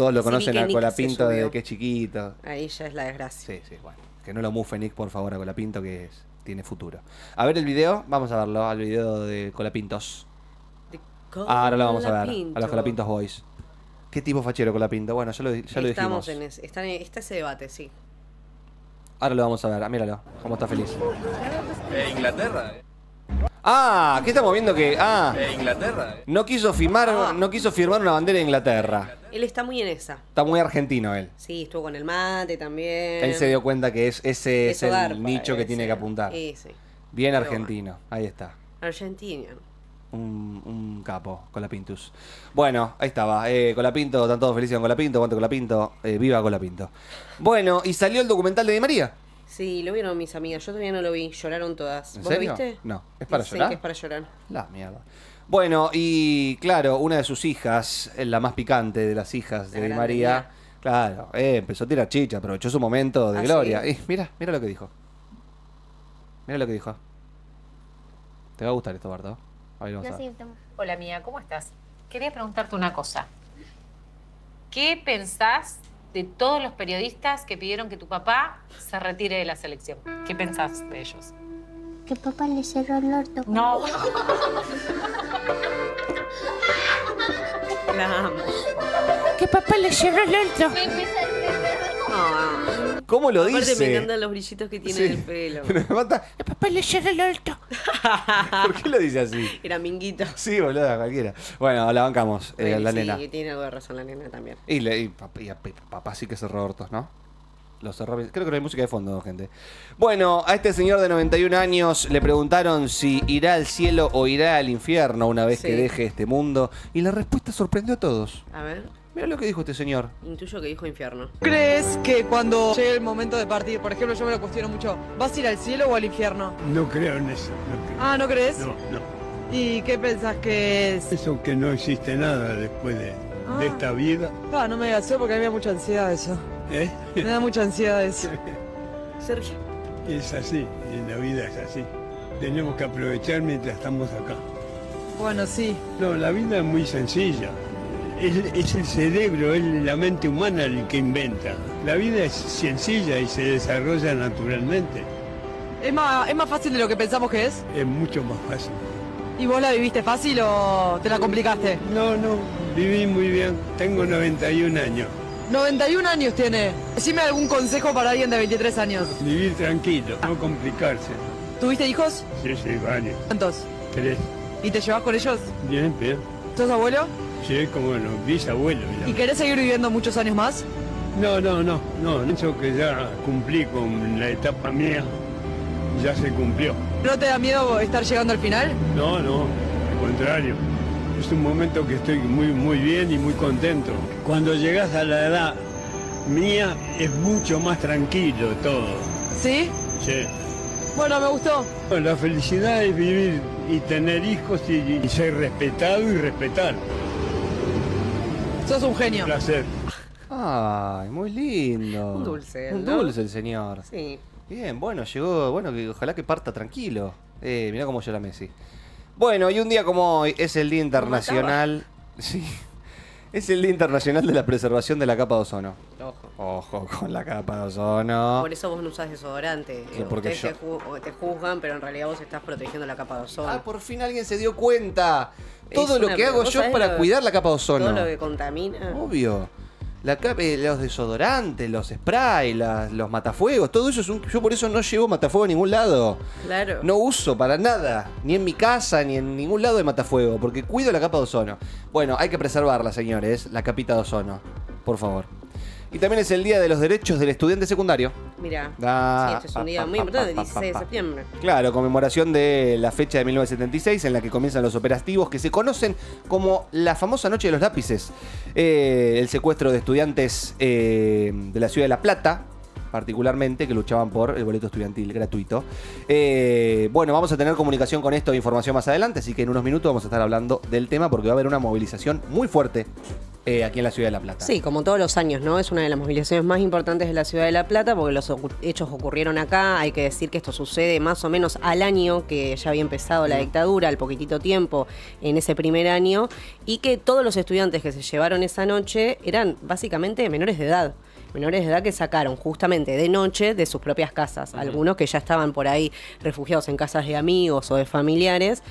Todos lo Sí, conocen que a Colapinto desde que es chiquito. Ahí ya es la desgracia. Sí, sí, bueno. Que no lo mufe Nick, por favor, a Colapinto, que es- tiene futuro. A ver el video, vamos a verlo, al video de Colapintos. Ah, ahora lo vamos a ver, a los Colapintos Boys. ¿Qué tipo fachero Colapinto? Bueno, ya lo, ya lo Estamos dijimos. en ese, está, en- está ese debate, sí. Ahora lo vamos a ver, ah, míralo, cómo está feliz. Inglaterra. Ah, ¿qué estamos viendo que.? Ah, Inglaterra. no quiso firmar, no quiso firmar una bandera de Inglaterra. Él está muy en esa. Está muy argentino él. Sí, estuvo con el mate también. Él se dio cuenta que es, ese es Eso el garpa, nicho que ese. tiene que apuntar. Sí, sí. Bien Pero argentino, ahí está. Argentina. Un, un capo, Colapintus. Bueno, ahí estaba. Eh, Colapinto, están todos felices con Colapinto, aguante Colapinto, eh, viva Colapinto. Bueno, y salió el documental de Di María. Sí, lo vieron mis amigas. Yo todavía no lo vi. Lloraron todas. ¿En ¿Vos serio? lo viste? No, ¿es para Dicen llorar? que es para llorar. La mierda. Bueno, y claro, una de sus hijas, eh, la más picante de las hijas de La Di grande, María, claro, eh, empezó a tirar chicha, aprovechó su momento de ¿Ah, gloria. sí? Y mira, mira lo que dijo. Mira lo que dijo. Te va a gustar esto, Barto. Ahí vamos a ver. Hola mía, ¿cómo estás? Quería preguntarte una cosa. ¿Qué pensás de todos los periodistas que pidieron que tu papá se retire de la selección? ¿Qué pensás de ellos? Que papá le cerró el orto. No. La amo. Que papá le cerró el orto. ¿Cómo lo Aparte dice? me encantan los brillitos que tiene Sí. en el pelo. Me mata. Papá le llega el alto. ¿Por qué lo dice así? Era minguito. Sí, boludo, cualquiera. Bueno, la bancamos, eh, la sí, nena. tiene algo de razón la nena también. Y, le- y papá, y a- papá sí que cerró ortos, ¿no? Los bien. Creo que no hay música de fondo, gente. Bueno, a este señor de 91 años le preguntaron si irá al cielo o irá al infierno una vez Sí. que deje este mundo. Y la respuesta sorprendió a todos. A ver, Mira lo que dijo este señor. intuyo que dijo infierno. ¿Crees que cuando llegue el momento de partir, por ejemplo, yo me lo cuestiono mucho, ¿vas a ir al cielo o al infierno? No creo en eso. No creo. Ah, ¿no crees? No, no. ¿Y qué pensás que es? Eso que no existe nada después de, Ah. de esta vida. Ah, no me digas eso porque a mí me da mucha ansiedad eso. ¿eh? Me da mucha ansiedad eso. Sergio. Es así, en la vida es así. Tenemos que aprovechar mientras estamos acá. Bueno, sí. No, la vida es muy sencilla. Es, es el cerebro, es la mente humana el que inventa. La vida es sencilla y se desarrolla naturalmente. ¿Es más, ¿Es más fácil de lo que pensamos que es? Es mucho más fácil. ¿Y vos la viviste fácil o te la complicaste? No, no, viví muy bien. Tengo 91 años. 91 años tiene. Decime algún consejo para alguien de 23 años. Vivir tranquilo, no complicarse. ¿Tuviste hijos? Sí, sí, varios. ¿Cuántos? Tres. ¿Y te llevas con ellos? Bien, bien. ¿Sos abuelo? Sí, como no, bisabuelo. ya. ¿Y querés seguir viviendo muchos años más? No, no, no, no. Eso que ya cumplí con la etapa mía, ya se cumplió. ¿No te da miedo estar llegando al final? No, no, al contrario. Es un momento que estoy muy, muy bien y muy contento. Cuando llegas a la edad mía, es mucho más tranquilo todo. ¿Sí? Sí. Bueno, me gustó. La felicidad es vivir y tener hijos y, y ser respetado y respetar. Sos un genio. Un placer. Ay, muy lindo. Un dulce, Un ¿no? dulce el señor. Sí. Bien, bueno, llegó, bueno, que ojalá que parta tranquilo. Eh, mirá cómo llora Messi. Bueno, y un día como hoy es el Día Internacional. Sí. Es el Día Internacional de la Preservación de la Capa de Ozono. Ojo. Ojo con la capa de ozono. Por eso vos no usás desodorante. Sí, Eh, porque Ustedes te, ju- te juzgan, pero en realidad vos estás protegiendo la capa de ozono. Ah, por fin alguien se dio cuenta. Todo Es lo que hago ¿vos yo es para cuidar la capa de ozono. Todo lo que contamina. Obvio. La capa, eh, los desodorantes, los sprays, los matafuegos, todo eso es un. Yo por eso no llevo matafuego a ningún lado. Claro. No uso para nada, ni en mi casa, ni en ningún lado de matafuego, porque cuido la capa de ozono. Bueno, hay que preservarla, señores, la capita de ozono, por favor. Y también es el Día de los Derechos del Estudiante Secundario. Mira. Ah, sí, este es un día muy importante, pa, pa, 16 de septiembre. Claro, conmemoración de la fecha de 1976 en la que comienzan los operativos que se conocen como la famosa Noche de los Lápices. Eh, el secuestro de estudiantes eh, de la ciudad de La Plata, particularmente, que luchaban por el boleto estudiantil gratuito. Eh, bueno, vamos a tener comunicación con esto e información más adelante, así que en unos minutos vamos a estar hablando del tema porque va a haber una movilización muy fuerte eh, aquí en la ciudad de La Plata. Sí, como todos los años, ¿no? Es una de las movilizaciones más importantes de la ciudad de La Plata porque los hechos ocurrieron acá. Hay que decir que esto sucede más o menos al año que ya había empezado la dictadura, al poquitito tiempo en ese primer año, y que todos los estudiantes que se llevaron esa noche eran básicamente menores de edad. Menores de edad que sacaron justamente de noche de sus propias casas. Algunos que ya estaban por ahí refugiados en casas de amigos o de familiares,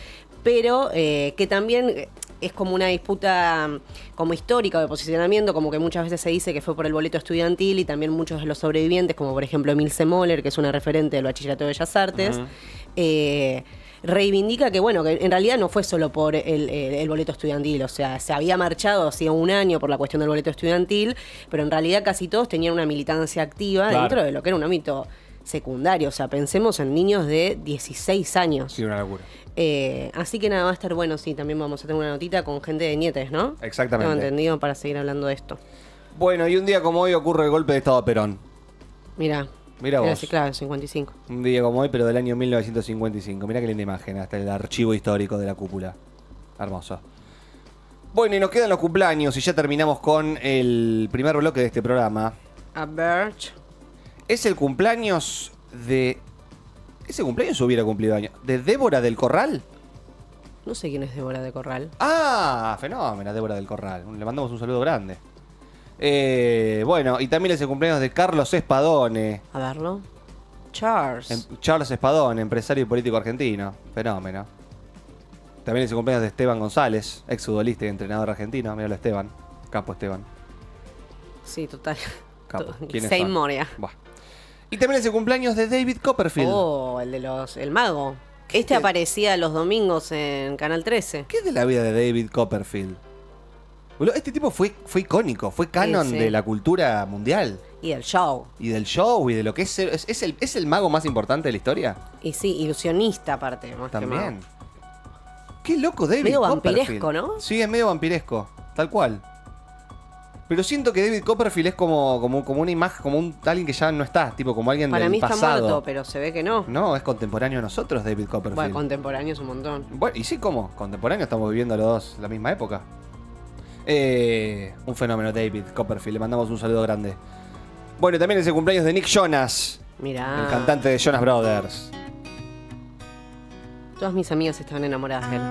pero eh, que también eh, es como una disputa mm, como histórica de posicionamiento, como que muchas veces se dice que fue por el boleto estudiantil y también muchos de los sobrevivientes, como por ejemplo Emilce Moller, que es una referente del Bachillerato de Bellas Artes, eh, reivindica que, bueno, que en realidad no fue solo por el, el- el boleto estudiantil, o sea, se había marchado hacía un año por la cuestión del boleto estudiantil, pero en realidad casi todos tenían una militancia activa Claro. dentro de lo que era un ámbito secundario, o sea, pensemos en niños de 16 años. Sí, una locura. Eh, así que nada, va a estar bueno, sí, también vamos a tener una notita con gente de Nietes, ¿no? Exactamente. Tengo entendido para seguir hablando de esto. Bueno, y un día como hoy ocurre el golpe de Estado de Perón. Mira. Mira vos. Sí, claro, 55. Un día como hoy, pero del año 1955. Mira qué linda imagen, hasta el archivo histórico de la cúpula. Hermoso. Bueno, y nos quedan los cumpleaños y ya terminamos con el primer bloque de este programa. A ver. Es el cumpleaños de... ¿Ese cumpleaños hubiera cumplido años? ¿De Débora del Corral? No sé quién es Débora de Corral. Ah, fenómena, Débora del Corral. Le mandamos un saludo grande. Eh, bueno, y también es el cumpleaños de Carlos Espadone. A verlo. Charles. Em- Charles Espadón, empresario y político argentino. Fenómeno. También es el cumpleaños de Esteban González, ex futbolista y entrenador argentino. Míralo, Esteban. Capo Esteban. Sí, total. Capo. Moria. Buah. Y también es el cumpleaños de David Copperfield. Oh, el de los. El mago. Este aparecía los domingos en Canal 13. ¿Qué es de la vida de David Copperfield? Este tipo fue, fue icónico, fue canon Sí, sí. de la cultura mundial. Y el show. Y del show y de lo que es. ¿Es, es el, ¿Es el mago más importante de la historia? Y sí, ilusionista aparte. Más que También. mago. Qué loco David Medio vampiresco, ¿no? Sí, es medio vampiresco, tal cual. Pero siento que David Copperfield es como, como, como una imagen, como un alguien que ya no está, tipo como alguien Para del mí está pasado. muerto, pero se ve que no. No, es contemporáneo a nosotros, David Copperfield. Bueno, contemporáneo es un montón. Bueno, y sí, ¿cómo? Contemporáneo, estamos viviendo los dos la misma época. Eh, un fenómeno, David Copperfield. Le mandamos un saludo grande. Bueno, y también es el cumpleaños de Nick Jonas, Mirá. el cantante de Jonas Brothers. Todas mis amigas estaban enamoradas de él.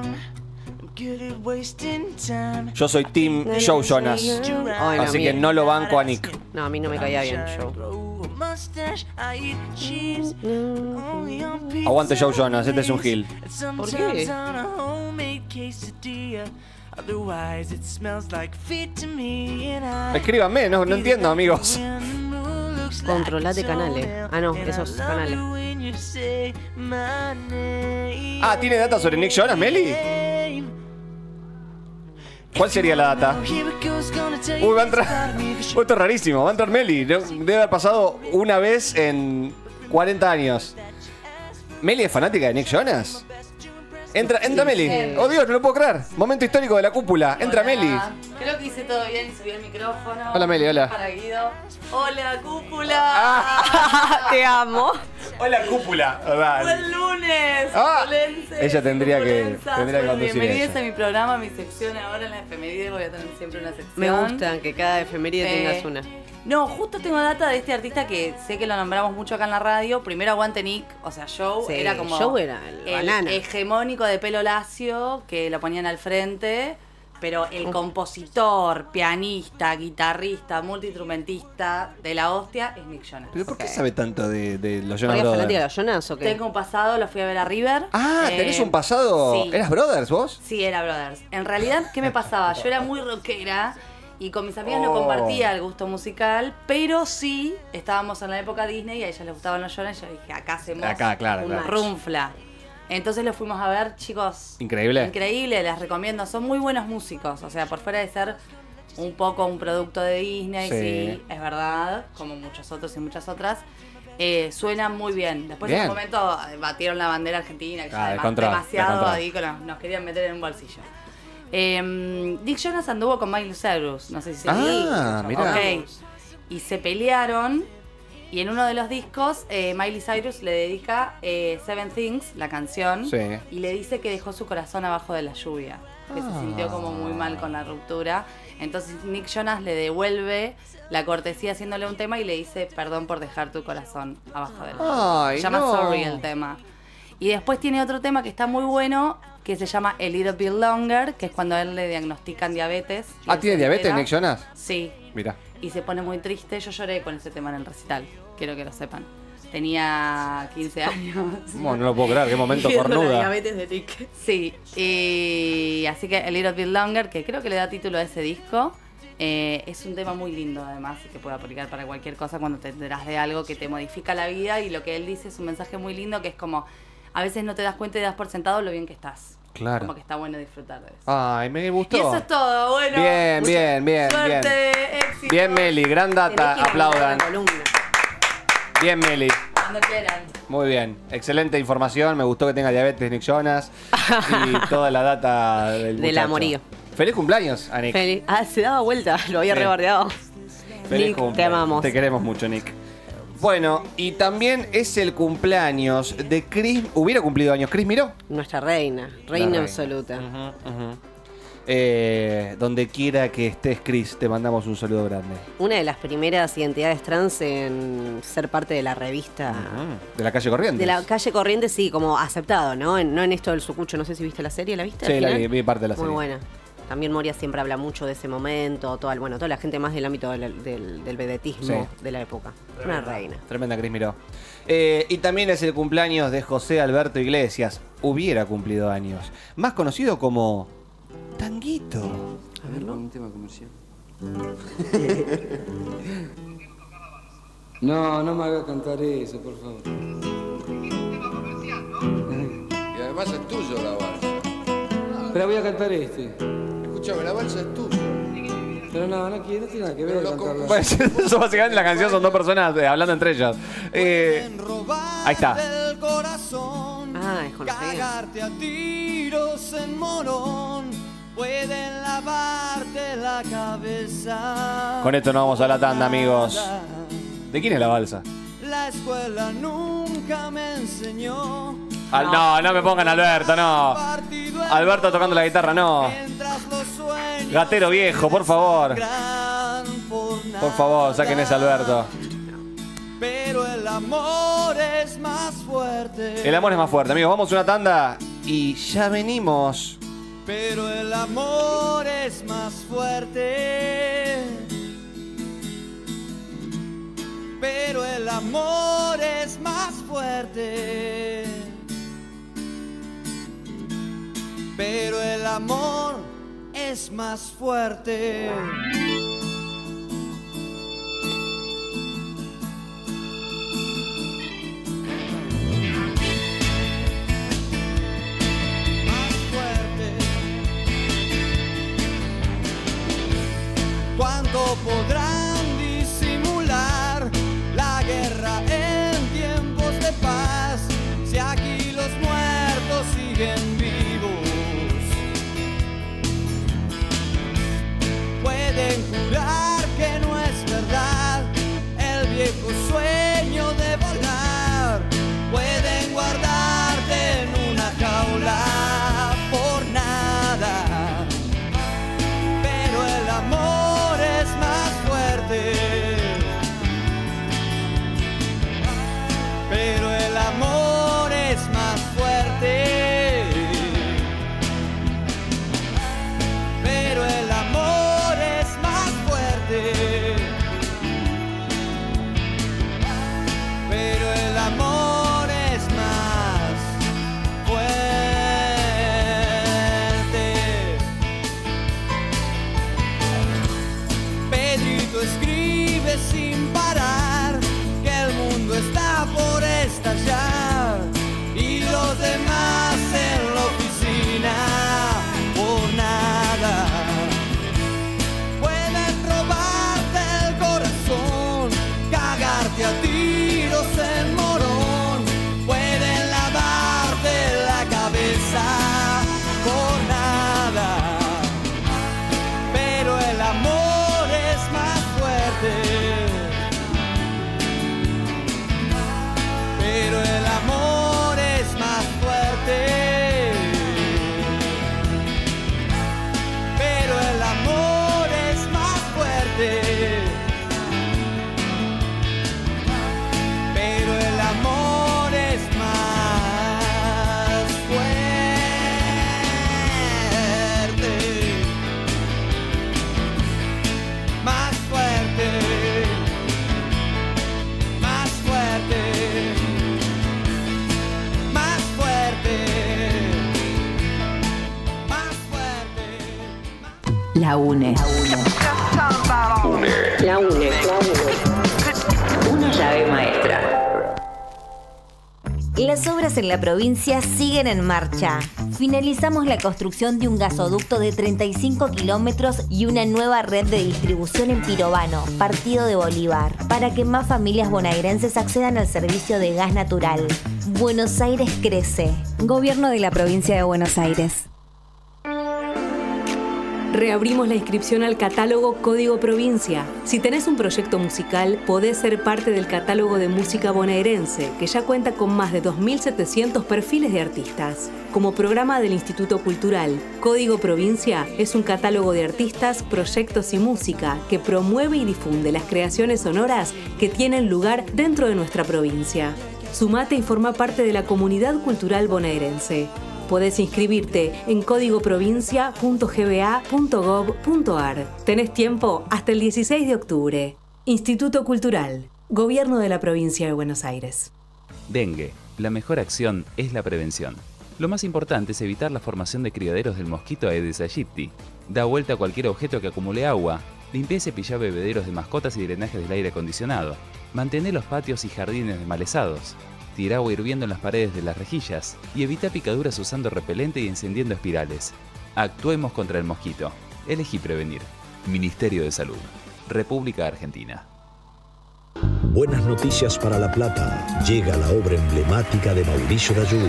Yo soy Team Joe Jonas. No, así que no lo banco a Nick. No, a mí no me caía bien Joe. Aguante Joe Jonas, este es un Gil. ¿Por qué? Escríbanme, no, no entiendo, amigos. Controlate canales. Ah, no, esos canales. Ah, ¿tiene data sobre Nick Jonas, Meli? ¿Cuál sería la data? Uy, va a entrar. Esto es rarísimo. Va a entrar Meli. Debe haber pasado una vez en 40 años. ¿Meli es fanática de Nick Jonas? Entra, entra Meli. Oh Dios, no lo puedo creer. Momento histórico de la cúpula. Entra Meli. Creo que hice todo bien y subí el micrófono. Hola, Meli, hola. Para Guido. Hola, cúpula. Te amo. Hola, cúpula. Buen lunes. Ah, ella tendría que- tendría que conducir Bienvenidos ella. a mi programa, a mi sección. Ahora en la efeméride voy a tener siempre una sección. Me gusta que cada efeméride Eh, tengas una. No, justo tengo data de este artista que sé que lo nombramos mucho acá en la radio. Primero aguante Nick, o sea, Joe Sí, era como Joe era el banana. hegemónico de pelo lacio que lo ponían al frente, pero el compositor, pianista, guitarrista, multiinstrumentista de la hostia es Nick Jonas. ¿Pero por qué sabe tanto de, de los Jonas ¿Eres Brothers? fanática de los Jonas o qué? Tengo un pasado, lo fui a ver a River. Ah, Eh, tenés un pasado. sí. ¿Eras Brothers vos? Sí, era Brothers. En realidad, ¿qué me pasaba? Yo era muy rockera y con mis amigas no Oh. compartía el gusto musical, pero sí estábamos en la época Disney y a ellas les gustaban los Jonas y yo dije, acá hacemos Acá, claro, una claro. runfla. Entonces los fuimos a ver, chicos. Increíble. Increíble, les recomiendo. Son muy buenos músicos. O sea, por fuera de ser un poco un producto de Disney, Sí. sí, es verdad, como muchos otros y muchas otras. eh, suenan muy bien. Después en un momento batieron la bandera argentina, que Ah, ya demasiado ahí nos querían meter en un bolsillo. Eh, Dick Jonas anduvo con Miley Cyrus, no sé si se Ah, mirá. Ok. Y se pelearon. Y en uno de los discos, eh, Miley Cyrus le dedica eh, Seven Things, la canción. Sí. Y le dice que dejó su corazón abajo de la lluvia. Que se Ah. sintió como muy mal con la ruptura. Entonces Nick Jonas le devuelve la cortesía haciéndole un tema y le dice perdón por dejar tu corazón abajo de la lluvia. Ay, se llama no. Sorry el tema. Y después tiene otro tema que está muy bueno, que se llama A Little Bit Longer, que es cuando a él le diagnostican diabetes. y Ah, ¿tiene diabetes. Nick Jonas? Sí. Mira. Y se pone muy triste. Yo lloré con ese tema en el recital. Quiero que lo sepan. Tenía 15 años. No, no lo puedo creer, qué momento cornuda. diabetes de Nick. Sí, y así que A Little Bit Longer, que creo que le da título a ese disco, eh, es un tema muy lindo además que puede aplicar para cualquier cosa cuando te enteras de algo que te modifica la vida y lo que él dice es un mensaje muy lindo que es como a veces no te das cuenta y das por sentado lo bien que estás. Claro. Como que está bueno disfrutar de eso. Ay, me gustó. Y eso es todo, bueno. Bien, bien, bien, Suerte, bien. éxito. Bien, Meli, gran data, aplaudan. Bien, Meli. Cuando quieran. Muy bien, excelente información. Me gustó que tenga diabetes Nick Jonas y toda la data del Del amorío. Feliz cumpleaños a Nick. Feliz- Ah, se daba vuelta, lo había Sí. rebardeado. Feliz Nick, te cumpleaños. amamos. Te queremos mucho, Nick. Bueno, y también es el cumpleaños de Chris. Hubiera cumplido años. Chris Miró. Nuestra reina, reina reina. absoluta. Eh, donde quiera que estés, Chris, te mandamos un saludo grande. Una de las primeras identidades trans en ser parte de la revista. De la calle Corrientes. De la calle Corriente, sí, como aceptado, ¿no? En- no en esto del sucucho, no sé si viste la serie, ¿la viste? Sí, la vi, vi parte de la Muy serie. buena. También Moria siempre habla mucho de ese momento, toda, el- bueno, toda la gente más del ámbito del, del, del vedetismo Sí. de la época. Una reina. Tremenda Cris Miró. Eh, y también es el cumpleaños de José Alberto Iglesias. Hubiera cumplido años. Más conocido como Tanguito. A verlo. Un tema comercial. No, no me haga cantar eso, por favor. Y además es tuyo la balsa. Pero voy a cantar este. Escúchame, la balsa es tuya. Pero no, no, quiero, no tiene nada que ver cantarla. Pues eso básicamente la canción son dos personas eh, hablando entre ellas. Eh, ahí está. El corazón, Ah, es conocida. cagarte a tiros en morón, pueden lavarte la cabeza. Con esto nos vamos a la tanda, amigos. ¿De quién es la balsa? La escuela nunca me enseñó. Al- no, no me pongan Alberto, no. Alberto tocando la guitarra, no. Gatero viejo, por favor. Por favor, saquen ese Alberto. Pero el amor es más fuerte. El amor es más fuerte, amigos. Vamos a una tanda y ya venimos. Pero el amor es más fuerte. Pero el amor es más fuerte. Pero el amor es más fuerte. ¿Cuánto podrán disimular la guerra en tiempos de paz? Si aquí los muertos siguen pueden La UNE. La UNE. Una llave maestra. Las obras en la provincia siguen en marcha. Finalizamos la construcción de un gasoducto de 35 kilómetros y una nueva red de distribución en Pirobano, partido de Bolívar, para que más familias bonaerenses accedan al servicio de gas natural. Buenos Aires crece. Gobierno de la provincia de Buenos Aires. Reabrimos la inscripción al catálogo Código Provincia. Si tenés un proyecto musical, podés ser parte del catálogo de música bonaerense, que ya cuenta con más de 2.700 perfiles de artistas. Como programa del Instituto Cultural, Código Provincia es un catálogo de artistas, proyectos y música que promueve y difunde las creaciones sonoras que tienen lugar dentro de nuestra provincia. Sumate y forma parte de la comunidad cultural bonaerense. Podés inscribirte en códigoprovincia.gba.gov.ar. Tenés tiempo hasta el 16 de octubre. Instituto Cultural, Gobierno de la Provincia de Buenos Aires. Dengue. La mejor acción es la prevención. Lo más importante es evitar la formación de criaderos del mosquito Aedes aegypti. Da vuelta a cualquier objeto que acumule agua. Limpia y cepilla bebederos de mascotas y drenajes del aire acondicionado. Mantén los patios y jardines desmalezados. Tira agua hirviendo en las paredes de las rejillas y evita picaduras usando repelente y encendiendo espirales. Actuemos contra el mosquito. Elegí prevenir. Ministerio de Salud. República Argentina. Buenas noticias para La Plata. Llega la obra emblemática de Mauricio Dayú.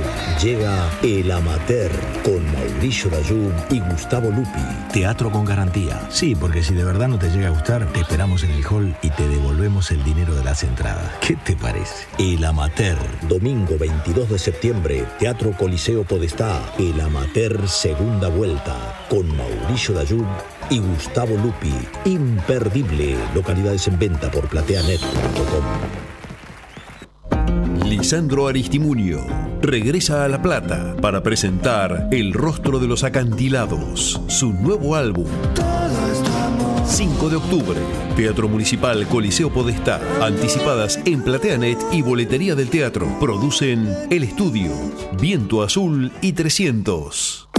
Llega El Amateur con Mauricio Dayú y Gustavo Lupi. Teatro con garantía. Sí, porque si de verdad no te llega a gustar, te esperamos en el hall y te devolvemos el dinero de las entradas. ¿Qué te parece? El Amateur. Domingo 22 de septiembre. Teatro Coliseo Podestá. El Amateur Segunda Vuelta. Con Mauricio Dayú y Gustavo Lupi. Imperdible. Localidades en venta por plateanet.com. Lisandro Aristimuño regresa a La Plata para presentar El rostro de los acantilados, su nuevo álbum. 5 de octubre, Teatro Municipal Coliseo Podestá. Anticipadas en Plateanet y Boletería del Teatro. Producen El Estudio, Viento Azul y 300.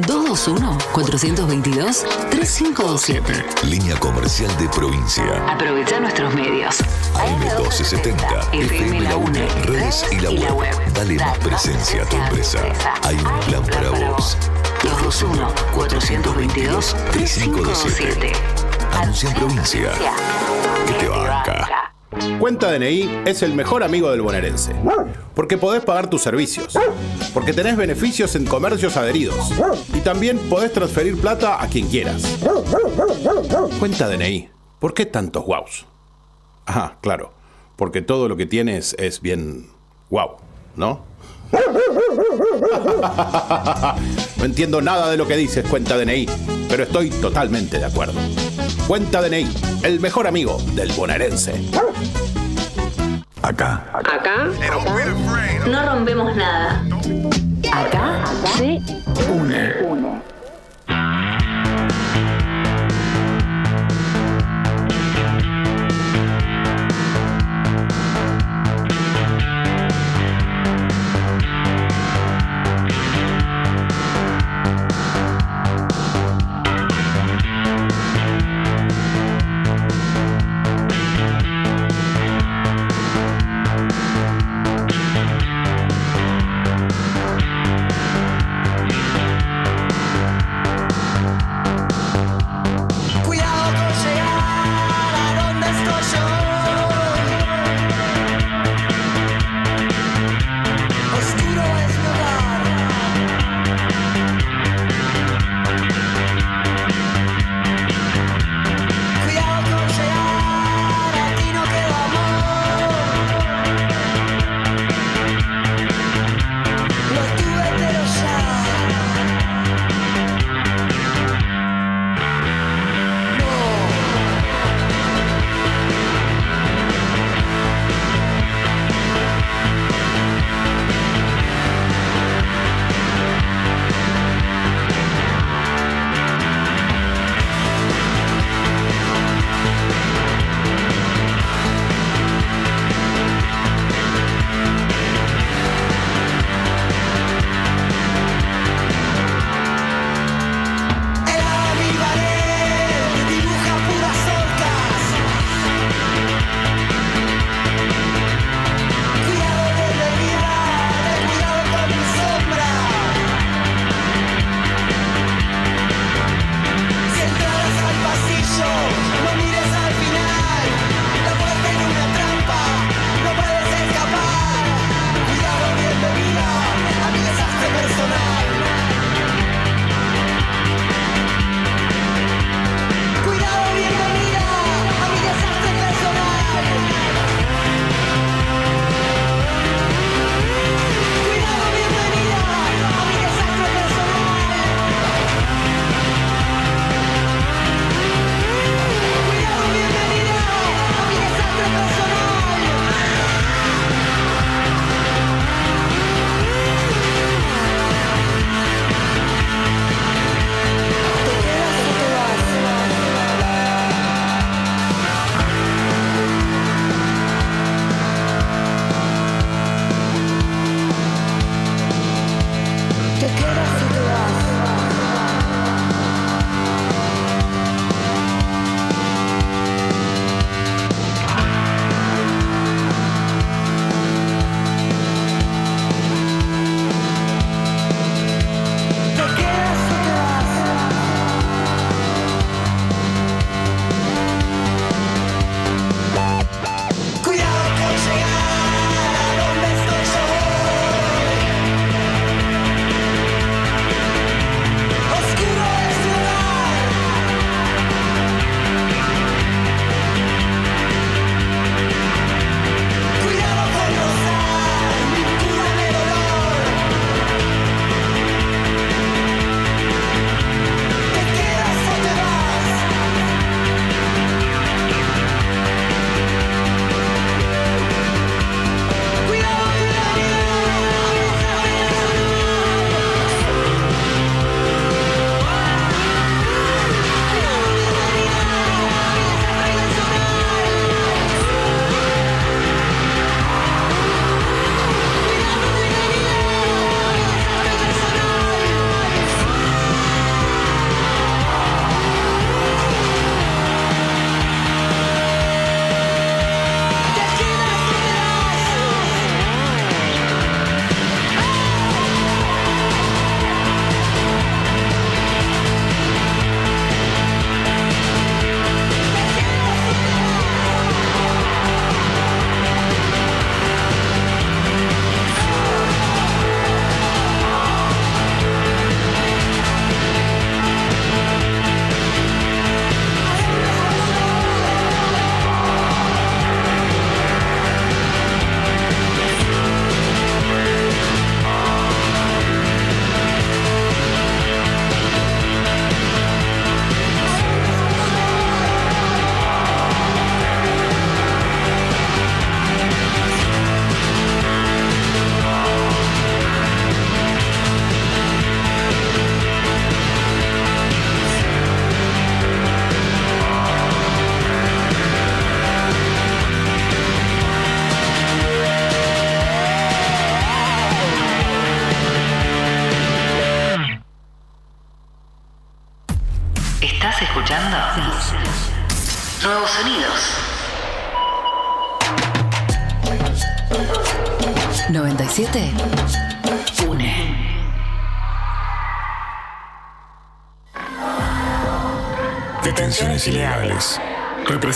221-422-3527. Línea comercial de provincia. Aprovecha nuestros medios. AM1270, FM La Una, redes y la web. Dale más presencia a tu empresa. Hay un plan para vos. 221-422-3527. Anuncia en provincia. Que te banca. Cuenta DNI es el mejor amigo del bonaerense. Porque podés pagar tus servicios. Porque tenés beneficios en comercios adheridos. Y también podés transferir plata a quien quieras. Cuenta DNI. ¿Por qué tantos wows? Ah, claro. Porque todo lo que tienes es bien wow, ¿no? No entiendo nada de lo que dices, cuenta DNI, pero estoy totalmente de acuerdo. Cuenta DNI, el mejor amigo del bonaerense. Acá. Acá no rompemos nada. Acá se une. Nuevos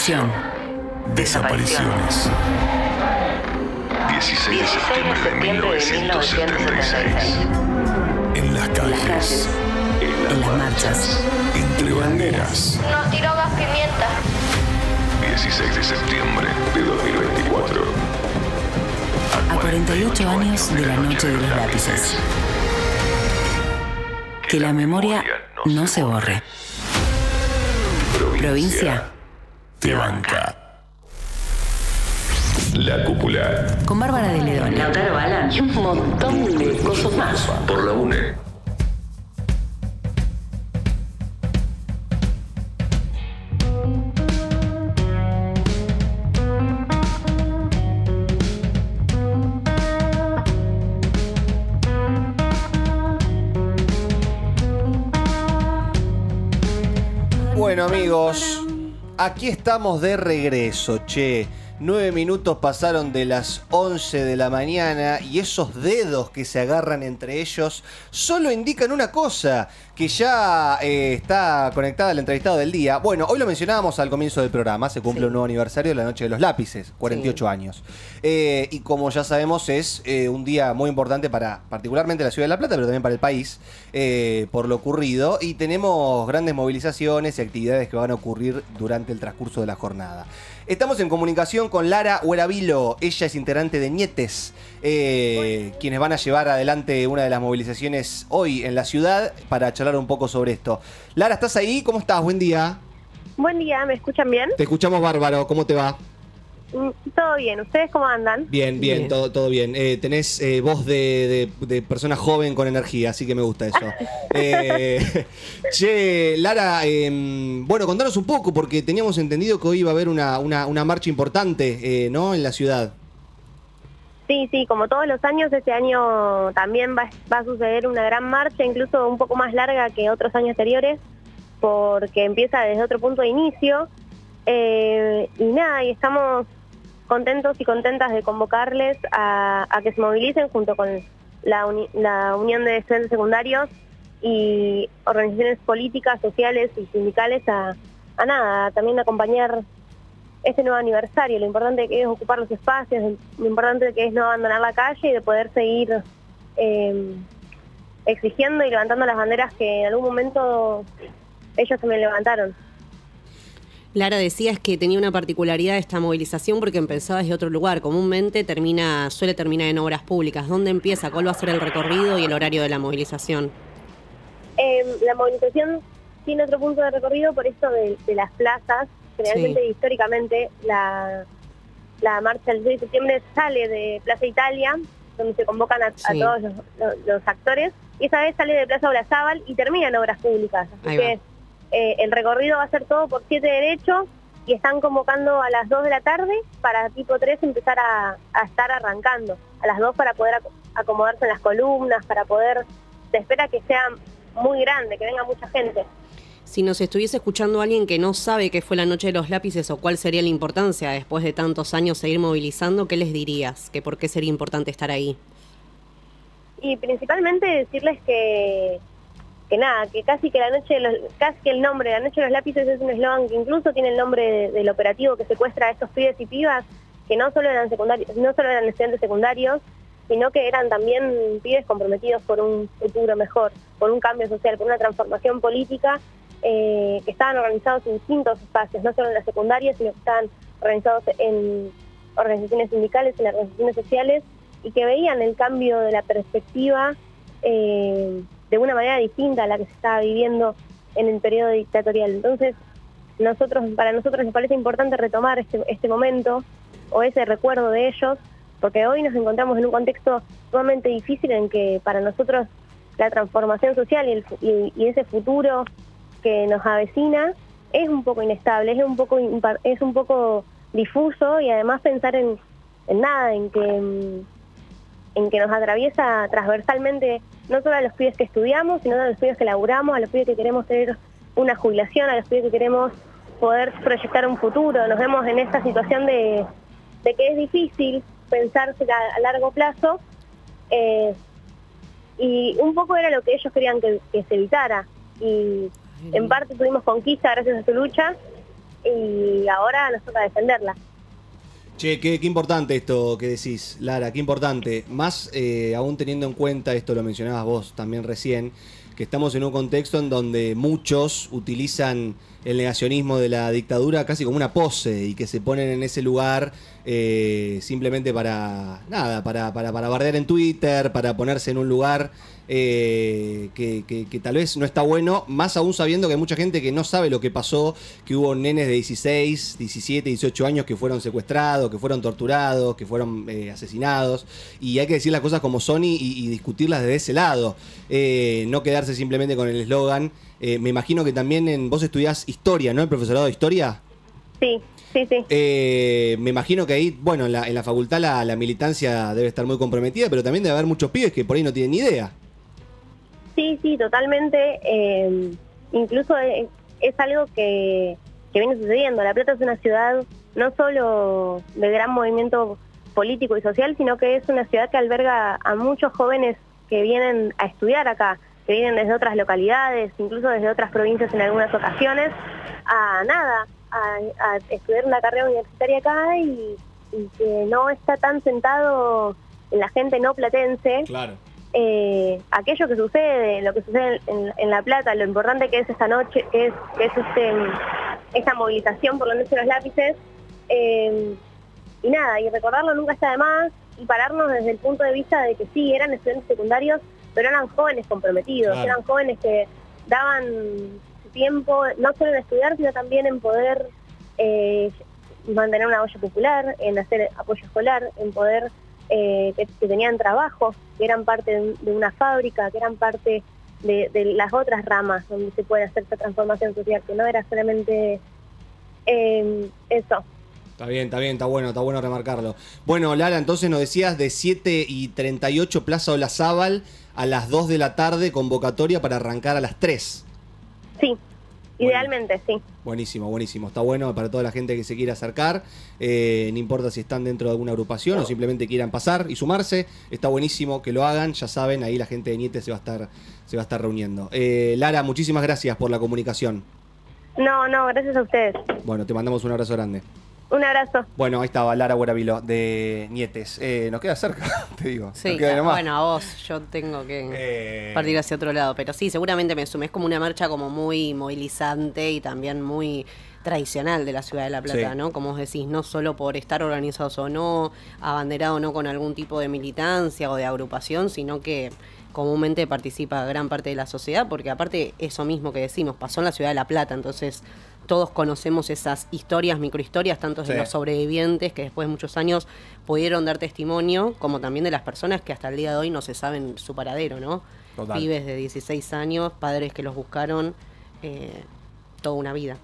Desapariciones. 16 de septiembre de 1976. En las calles. En las marchas. Entre banderas. Nos tiró gas pimienta. 16 de septiembre de 2024. A 48 años de la noche de los lápices. Que la memoria no se borre. Provincia. Te banca. La cúpula. Con Bárbara de León, Lautaro Balan y un montón aquí estamos de regreso, che. Nueve minutos pasaron de las 11 de la mañana y esos dedos que se agarran entre ellos solo indican una cosa, que ya eh, está conectada al entrevistado del día. Bueno, hoy lo mencionábamos al comienzo del programa, se cumple un nuevo aniversario de la Noche de los Lápices, 48 años. Eh, y como ya sabemos es eh, un día muy importante para particularmente la Ciudad de La Plata, pero también para el país, por lo ocurrido. Y tenemos grandes movilizaciones y actividades que van a ocurrir durante el transcurso de la jornada. Estamos en comunicación con Lara Hueravilo, ella es integrante de Nietes, quienes van a llevar adelante una de las movilizaciones hoy en la ciudad para charlar un poco sobre esto. Lara, ¿estás ahí? ¿Cómo estás? Buen día. Buen día, ¿me escuchan bien? Te escuchamos bárbaro, ¿cómo te va? Mm, Todo bien, ¿ustedes cómo andan? Bien, bien, Bien. Todo, todo bien. Eh, tenés eh, voz de, de- de persona joven con energía, así que me gusta eso. Eh, che, Lara, em, bueno, contanos un poco, porque teníamos entendido que hoy iba a haber una, una- una marcha importante, eh, ¿no? En la ciudad. Sí, sí, como todos los años, este año también va, a suceder una gran marcha, incluso un poco más larga que otros años anteriores, porque empieza desde otro punto de inicio. Eh, y nada, y estamos contentos y contentas de convocarles a, a que se movilicen junto con la, uni- la Unión de Estudiantes Secundarios y organizaciones políticas, sociales y sindicales a, a nada, también acompañar este nuevo aniversario, lo importante que es ocupar los espacios, lo importante que es no abandonar la calle y de poder seguir eh, exigiendo y levantando las banderas que en algún momento ellos también levantaron. Lara, decías que tenía una particularidad esta movilización porque empezó desde otro lugar. Comúnmente termina, suele terminar en obras públicas. ¿Dónde empieza? ¿Cuál va a ser el recorrido y el horario de la movilización? Eh, la movilización tiene otro punto de recorrido por esto de, de las plazas. Generalmente, históricamente, la, la marcha del 6 de septiembre sale de Plaza Italia, donde se convocan a, a Sí. todos los, los- los actores, y esa vez sale de Plaza Olazábal y termina en obras públicas. Así Ahí que eh, el recorrido va a ser todo por siete derechos y están convocando a las 2 de la tarde para tipo 3 empezar a, a estar arrancando. A las 2 para poder ac- acomodarse en las columnas, para poder... Se espera que sea muy grande, que venga mucha gente. Si nos estuviese escuchando alguien que no sabe qué fue la noche de los lápices o cuál sería la importancia después de tantos años seguir movilizando, ¿qué les dirías? ¿Que ¿Por qué sería importante estar ahí? Y principalmente decirles que, que nada, que casi que la noche de los, casi que el nombre de la noche de los lápices es un eslogan que incluso tiene el nombre de- del operativo que secuestra a estos pibes y pibas que no solo eran secundarios, no solo eran estudiantes secundarios, sino que eran también pibes comprometidos por un futuro mejor, por un cambio social, por una transformación política, eh, que estaban organizados en distintos espacios, no solo en la secundaria, sino que estaban organizados en organizaciones sindicales, en organizaciones sociales, y que veían el cambio de la perspectiva eh, de una manera distinta a la que se estaba viviendo en el periodo dictatorial. Entonces, nosotros, para nosotros nos parece importante retomar este, este momento o ese recuerdo de ellos, porque hoy nos encontramos en un contexto sumamente difícil en que para nosotros la transformación social y, ese futuro nos avecina es un poco inestable, es un poco es un poco difuso y además pensar en, nada, en que en que nos atraviesa transversalmente no solo a los pibes que estudiamos, sino a los pibes que laburamos, a los pibes que queremos tener una jubilación, a los pibes que queremos poder proyectar un futuro. Nos vemos en esta situación de, de que es difícil pensarse a, a largo plazo eh, y un poco era lo que ellos querían que, que se evitara. Y en parte tuvimos conquista gracias a su lucha y ahora nos toca defenderla. Che, qué, qué importante esto que decís, Lara, qué importante. Más eh, aún teniendo en cuenta, esto lo mencionabas vos también recién, que estamos en un contexto en donde muchos utilizan el negacionismo de la dictadura casi como una pose y que se ponen en ese lugar eh, simplemente para, nada, para, para, para bardear en Twitter, para ponerse en un lugar eh, que, que- tal vez no está bueno, más aún sabiendo que hay mucha gente que no sabe lo que pasó, que hubo nenes de 16, 17, 18 años que fueron secuestrados, que fueron torturados, que fueron eh, asesinados, y hay que decir las cosas como son y, y discutirlas desde ese lado, Eh, no quedarse simplemente con el eslogan. Eh, me imagino que también en, vos estudiás historia, ¿no? El profesorado de historia. Sí, sí, sí. Eh, me imagino que ahí, bueno, en la, en la facultad la, la militancia debe estar muy comprometida, pero también debe haber muchos pibes que por ahí no tienen ni idea. Sí, sí, totalmente. eh, incluso es, es algo que, que viene sucediendo. La Plata es una ciudad no solo de gran movimiento político y social, sino que es una ciudad que alberga a muchos jóvenes que vienen a estudiar acá, que vienen desde otras localidades, incluso desde otras provincias en algunas ocasiones, a nada, a, a estudiar una carrera universitaria acá y, y que no está tan sentado en la gente no platense Claro. eh, aquello que sucede, lo que sucede en, en La Plata, lo importante que es esta noche, que es, que es este, esta movilización por la noche de los lápices, eh, y nada, y recordarlo nunca está de más, y pararnos desde el punto de vista de que sí, eran estudiantes secundarios, pero eran jóvenes comprometidos, Claro. eran jóvenes que daban su tiempo, no solo en estudiar, sino también en poder eh, mantener una olla popular, en hacer apoyo escolar, en poder eh, que, que tenían trabajo, que eran parte de, un- de una fábrica, que eran parte de, de las otras ramas donde se puede hacer esta transformación social, que no era solamente eh, eso. Está bien, está bien, está bueno, está bueno remarcarlo. Bueno, Lara, entonces nos decías de 7 y 38 Plaza Olazábal a las 2 de la tarde, convocatoria para arrancar a las 3. Sí, idealmente, sí. Buenísimo, buenísimo. Está bueno para toda la gente que se quiera acercar. Eh, no importa si están dentro de alguna agrupación o simplemente quieran pasar y sumarse. Está buenísimo que lo hagan. Ya saben, ahí la gente de Niete se va a estar, se va a estar reuniendo. Eh, Lara, muchísimas gracias por la comunicación. No, no, gracias a ustedes. Bueno, te mandamos un abrazo grande. Un abrazo. Bueno, ahí estaba Lara Guaravilo de Nietes. Eh, nos queda cerca, te digo. Sí, Nos queda bueno, a vos, yo tengo que Eh. partir hacia otro lado, pero sí, seguramente me sumé. Es como una marcha como muy movilizante y también muy tradicional de la ciudad de La Plata, Sí. ¿no? Como vos decís, no solo por estar organizados o no, abanderado o no con algún tipo de militancia o de agrupación, sino que comúnmente participa gran parte de la sociedad, porque aparte eso mismo que decimos, pasó en la ciudad de La Plata, entonces todos conocemos esas historias, microhistorias, tanto de los sobrevivientes que después de muchos años pudieron dar testimonio, como también de las personas que hasta el día de hoy no se saben su paradero, ¿no? Total. Pibes de 16 años, padres que los buscaron eh, toda una vida.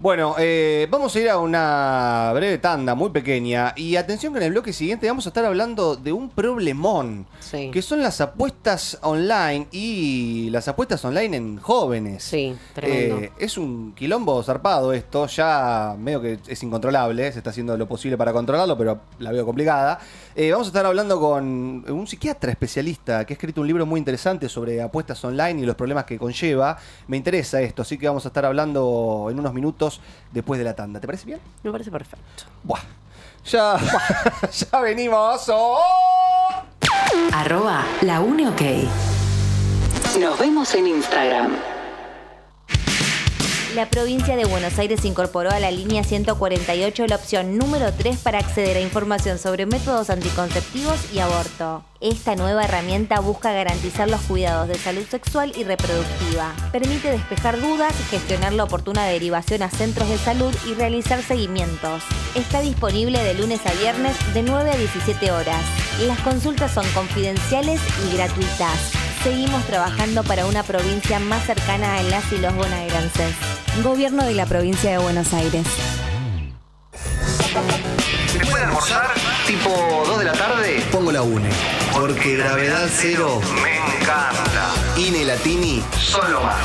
Bueno, eh, vamos a ir a una breve tanda muy pequeña. Y atención que en el bloque siguiente vamos a estar hablando de un problemón. Que son las apuestas online y las apuestas online en jóvenes. Sí, tremendo. Eh, es un quilombo zarpado esto. Ya medio que es incontrolable. Se está haciendo lo posible para controlarlo, pero la veo complicada. Eh, vamos a estar hablando con un psiquiatra especialista que ha escrito un libro muy interesante sobre apuestas online y los problemas que conlleva. Me interesa esto, así que vamos a estar hablando en unos minutos después de la tanda. ¿Te parece bien? Me parece perfecto. Buah. Ya, ya venimos. ¡Oh! Arroba la Uni OK. Nos vemos en Instagram. La provincia de Buenos Aires incorporó a la línea 148 la opción número 3 para acceder a información sobre métodos anticonceptivos y aborto. Esta nueva herramienta busca garantizar los cuidados de salud sexual y reproductiva. Permite despejar dudas, gestionar la oportuna derivación a centros de salud y realizar seguimientos. Está disponible de lunes a viernes de 9 a 17 horas. Las consultas son confidenciales y gratuitas. Seguimos trabajando para una provincia más cercana a las y los bonaerenses. Gobierno de la provincia de Buenos Aires. ¿Después de almorzar? ¿Tipo 2 de la tarde? Pongo la UNE. Porque Gravedad Cero me encanta. Ine Latini. Son lo más.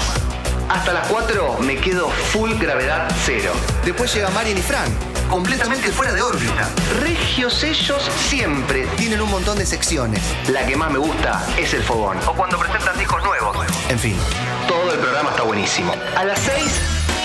Hasta las 4 me quedo full gravedad cero. Después llega Marian y Fran, completamente fuera de órbita. Regios ellos siempre. Tienen un montón de secciones. La que más me gusta es el fogón. O cuando presentan discos nuevos. En fin, Todo el programa está buenísimo. A las 6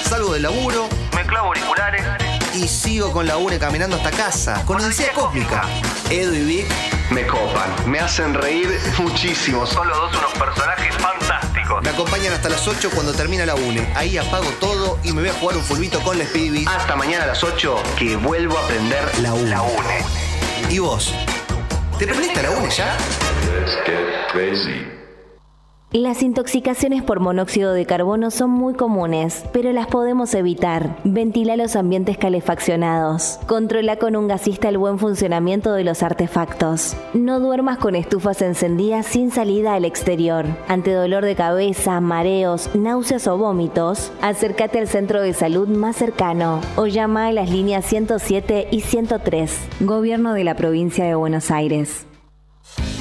salgo del laburo me clavo auriculares. Y sigo con la UNE caminando hasta casa, con Odisea Cósmica. Edu y Vic, Me copan, me hacen reír muchísimo. Son los dos unos personajes fantásticos. me acompañan hasta las 8 cuando termina la UNE. Ahí apago todo y me voy a jugar un fulbito con les pibis. Hasta mañana a las 8 que vuelvo a aprender La UNE. La UNE. ¿Y vos? ¿Te prendiste a la UNE ya? Las intoxicaciones por monóxido de carbono son muy comunes, pero las podemos evitar. Ventila los ambientes calefaccionados. Controla con un gasista el buen funcionamiento de los artefactos. No duermas con estufas encendidas sin salida al exterior. Ante dolor de cabeza, mareos, náuseas o vómitos, acércate al centro de salud más cercano o llama a las líneas 107 y 103. Gobierno de la provincia de Buenos Aires.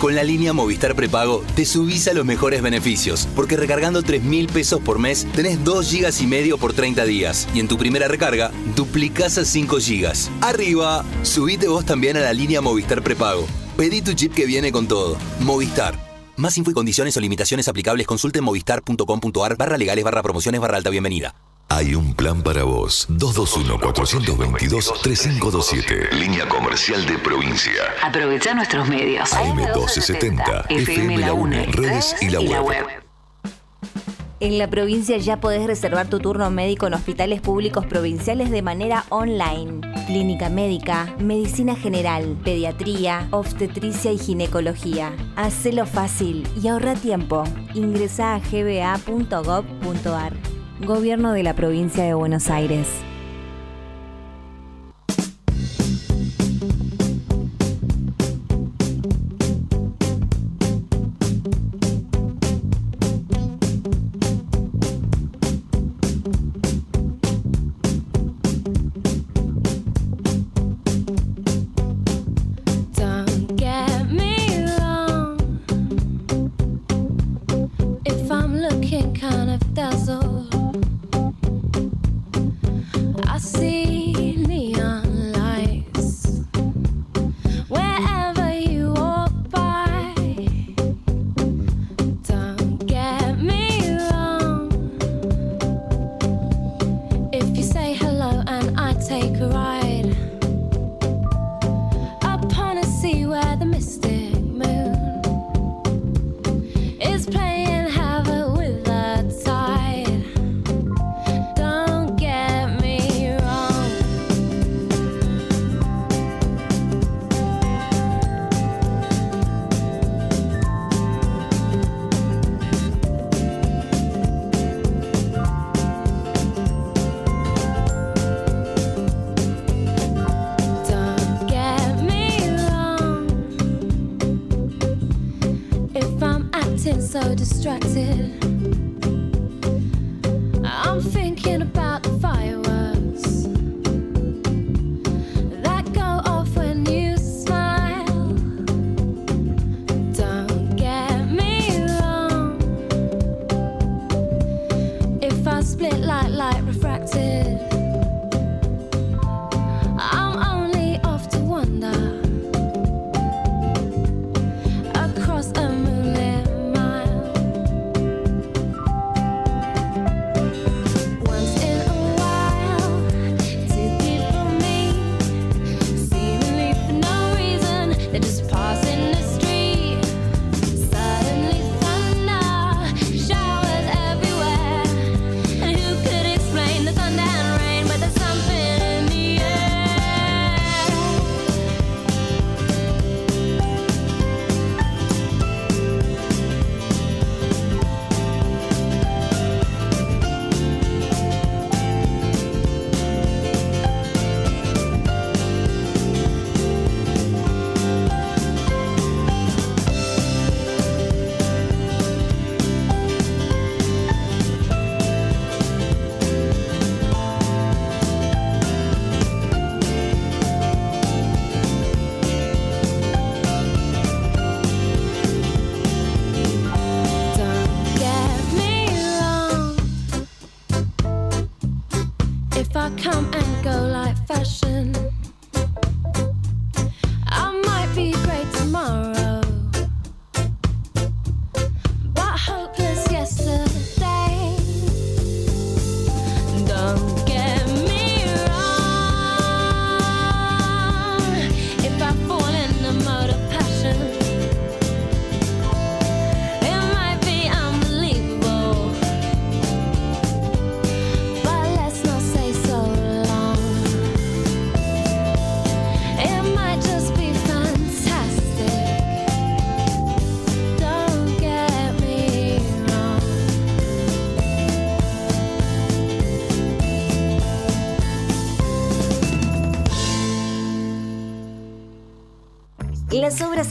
Con la línea Movistar Prepago te subís a los mejores beneficios, porque recargando 3 mil pesos por mes tenés 2 gigas y medio por 30 días. Y en tu primera recarga, duplicás a 5 gigas. ¡Arriba! Subite vos también a la línea Movistar Prepago. Pedí tu chip que viene con todo. Movistar. Más info y condiciones o limitaciones aplicables consulte movistar.com.ar barra legales barra promociones barra alta bienvenida. Hay un plan para vos. 221-422-3527. Línea comercial de provincia. Aprovecha nuestros medios. AM1270. FM La UNE. Redes y la web. En la provincia ya podés reservar tu turno médico en hospitales públicos provinciales de manera online. Clínica médica, medicina general, pediatría, obstetricia y ginecología. Hacelo fácil y ahorra tiempo. Ingresa a gba.gov.ar. Gobierno de la provincia de Buenos Aires.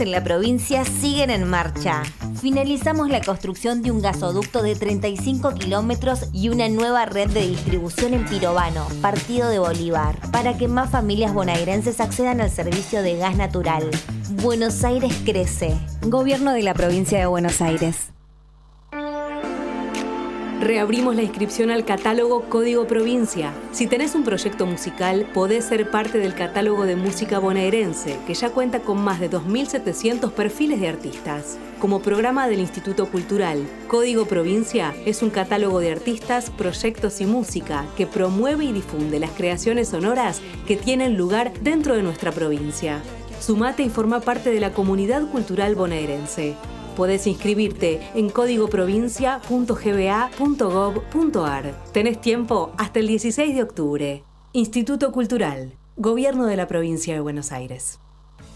En la provincia siguen en marcha. Finalizamos la construcción de un gasoducto de 35 kilómetros y una nueva red de distribución en Pirobano, partido de Bolívar, para que más familias bonaerenses accedan al servicio de gas natural. Buenos Aires crece. Gobierno de la provincia de Buenos Aires. Reabrimos la inscripción al catálogo Código Provincia. Si tenés un proyecto musical, podés ser parte del catálogo de música bonaerense, que ya cuenta con más de 2.700 perfiles de artistas. Como programa del Instituto Cultural, Código Provincia es un catálogo de artistas, proyectos y música que promueve y difunde las creaciones sonoras que tienen lugar dentro de nuestra provincia. Sumate y forma parte de la comunidad cultural bonaerense. Podés inscribirte en códigoprovincia.gba.gov.ar. Tenés tiempo hasta el 16 de octubre. Instituto Cultural, Gobierno de la Provincia de Buenos Aires.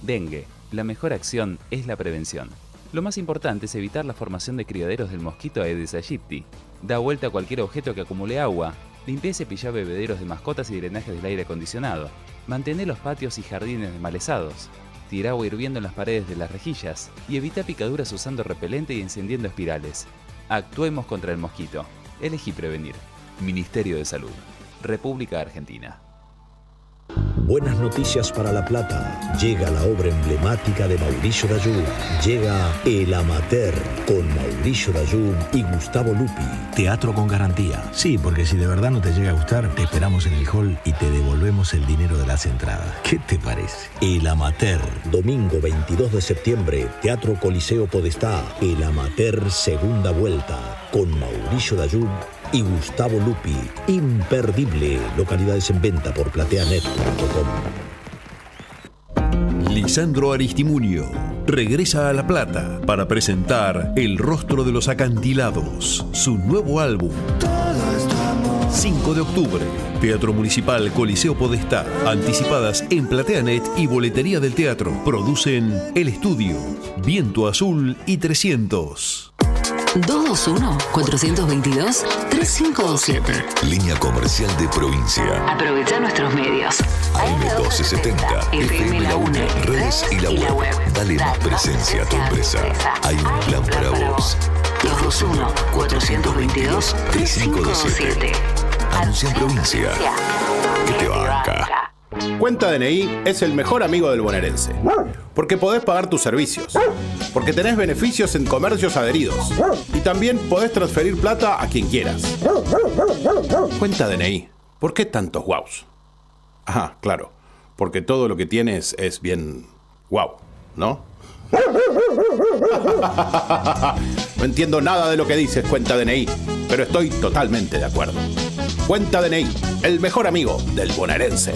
Dengue. La mejor acción es la prevención. Lo más importante es evitar la formación de criaderos del mosquito Aedes aegypti. Da vuelta a cualquier objeto que acumule agua. Limpia y cepilla bebederos de mascotas y drenajes del aire acondicionado. Mantén los patios y jardines desmalezados. Tira agua hirviendo en las paredes de las rejillas y evita picaduras usando repelente y encendiendo espirales. Actuemos contra el mosquito. Elegí prevenir. Ministerio de Salud. República Argentina. Buenas noticias para La Plata. Llega la obra emblemática de Mauricio Dayú. Llega El Amateur con Mauricio Dayú y Gustavo Lupi. Teatro con garantía. Sí, porque si de verdad no te llega a gustar, te esperamos en el hall y te devolvemos el dinero de las entradas. ¿Qué te parece? El Amateur. Domingo 22 de septiembre, Teatro Coliseo Podestá. El Amateur Segunda Vuelta. Con Mauricio Dayú y Gustavo Lupi. Imperdible. Localidades en venta por plateanet.com. Lisandro Aristimunio regresa a La Plata para presentar El rostro de los acantilados, su nuevo álbum. 5 de octubre, Teatro Municipal Coliseo Podestá. Anticipadas en PlateaNet y Boletería del Teatro. Producen El Estudio, Viento Azul y 300. 221-422-3527. Línea comercial de provincia. Aprovecha nuestros medios. AM1270, FM La UNE, redes y la web. Dale más presencia a tu empresa. Hay un plan para vos. 221-422-3527. Anuncia en provincia. Que te banca. Cuenta DNI es el mejor amigo del bonaerense. Porque podés pagar tus servicios. Porque tenés beneficios en comercios adheridos. Y también podés transferir plata a quien quieras. Cuenta DNI. ¿Por qué tantos guaus? Ajá, claro. Porque todo lo que tienes es bien guau, ¿no? No entiendo nada de lo que dices, cuenta DNI, pero estoy totalmente de acuerdo. Cuenta DNI, el mejor amigo del bonaerense.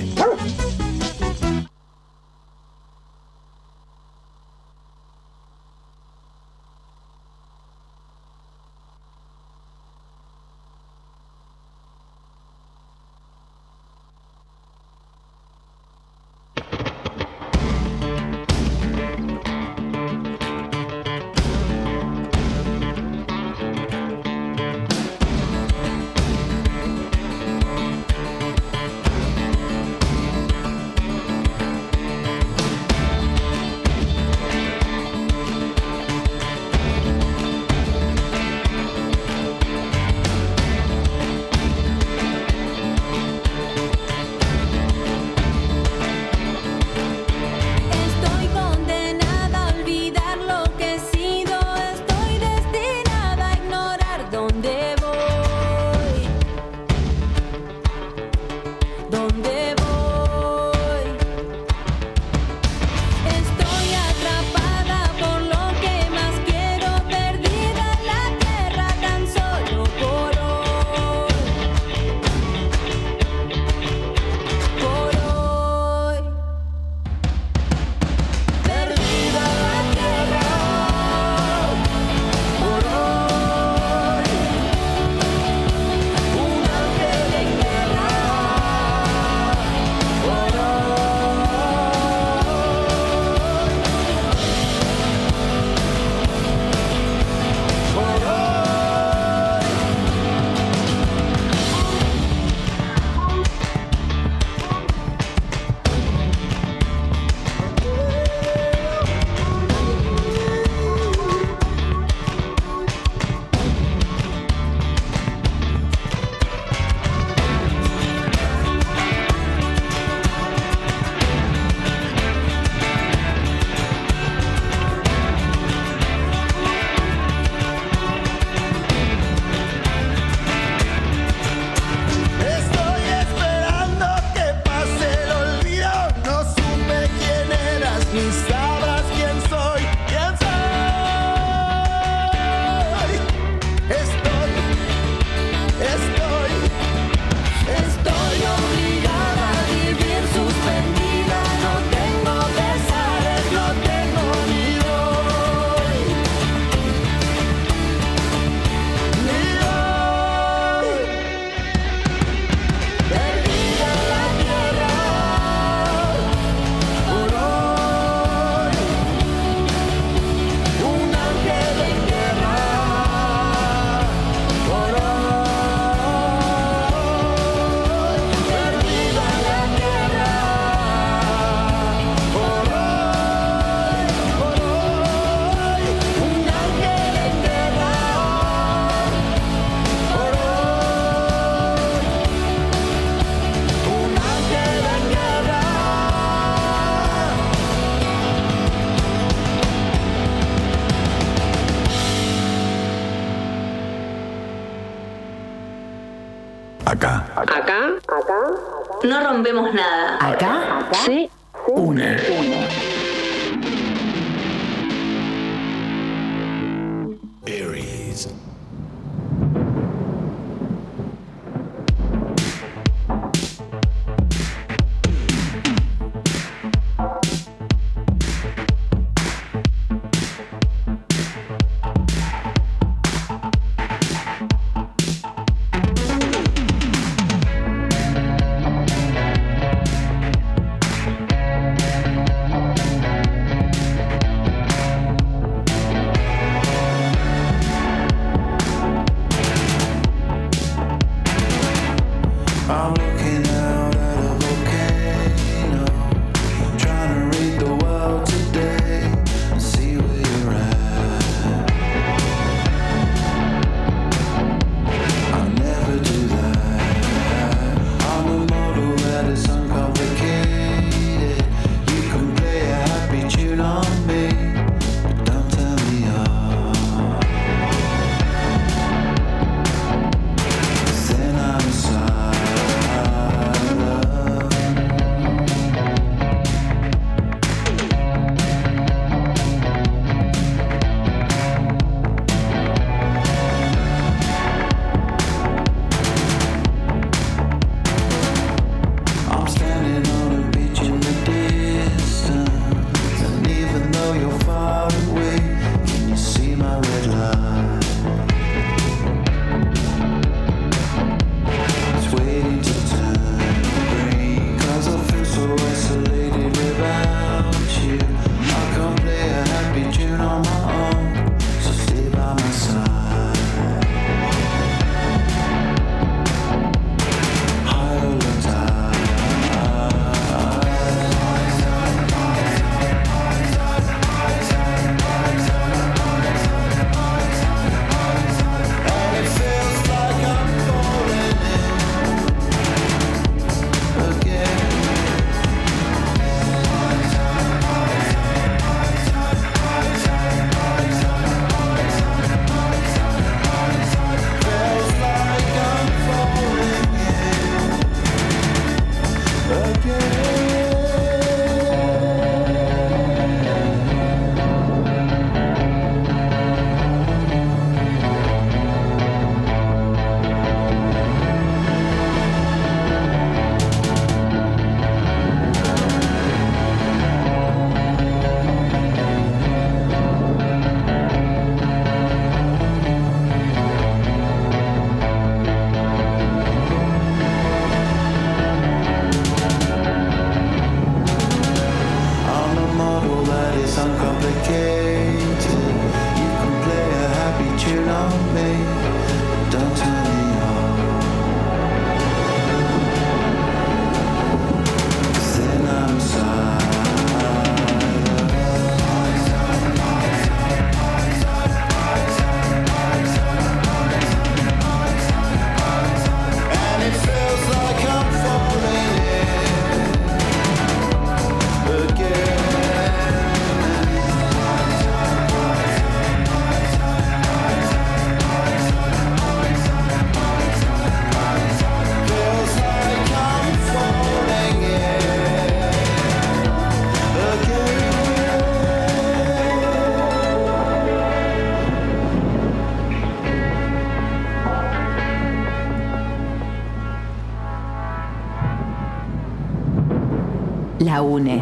La UNE.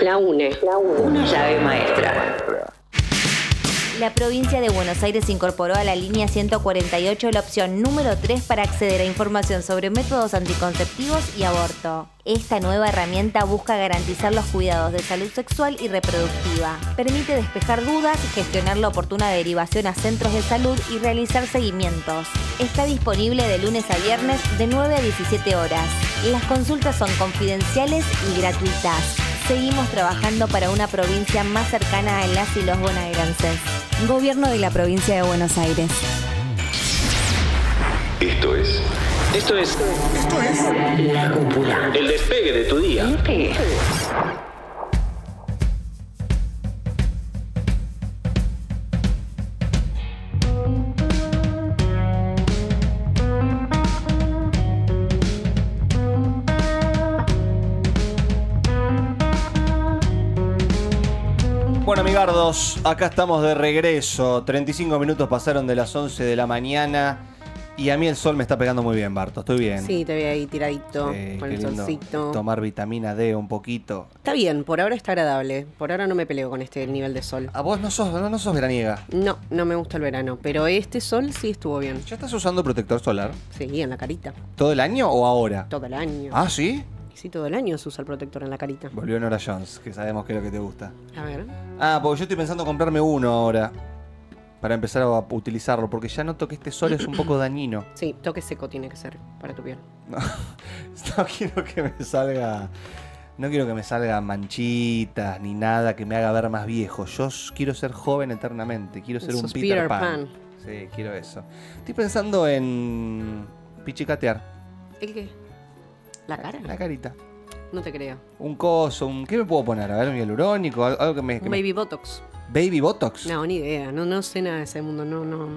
La UNE. La UNE. Una llave maestra. La provincia de Buenos Aires incorporó a la línea 148 la opción número 3 para acceder a información sobre métodos anticonceptivos y aborto. Esta nueva herramienta busca garantizar los cuidados de salud sexual y reproductiva. Permite despejar dudas, gestionar la oportuna derivación a centros de salud y realizar seguimientos. Está disponible de lunes a viernes de 9 a 17 horas. Las consultas son confidenciales y gratuitas. Seguimos trabajando para una provincia más cercana a las y los bonaerenses. Gobierno de la provincia de Buenos Aires. Esto es Esto es. Esto es. La cúpula. El despegue de tu día. Despegue. Acá estamos de regreso. 35 minutos pasaron de las 11 de la mañana. Y a mí el sol me está pegando muy bien, Barto. Estoy bien. Sí, te veo ahí tiradito Sí, con el solcito. Tomar vitamina D un poquito. Está bien, por ahora está agradable. Por ahora no me peleo con este nivel de sol. ¿A vos no sos, no, no sos veraniega? No, no me gusta el verano, pero este sol sí estuvo bien. ¿Ya estás usando protector solar? Sí, en la carita. ¿Todo el año o ahora? Todo el año. Ah, ¿sí? Sí, todo el año se usa el protector en la carita. Volvió Nora Jones, que sabemos que es lo que te gusta. A ver. Ah, porque yo estoy pensando comprarme uno ahora. Para empezar a utilizarlo, porque ya noto que este sol es un poco dañino. Sí, toque seco tiene que ser para tu piel. No, no quiero que me salga. No quiero que me salgan manchitas ni nada que me haga ver más viejo. Yo quiero ser joven eternamente. Quiero ser un Peter, Peter Pan. Pan. Sí, quiero eso. Estoy pensando en. pichicatear. ¿El qué? ¿La cara? La carita. No te creo. Un coso, un. ¿Qué me puedo poner? A ver, un hialurónico, algo que me. que Un me- baby botox. Baby Botox. No, ni idea. No, no sé nada de ese mundo. No, no.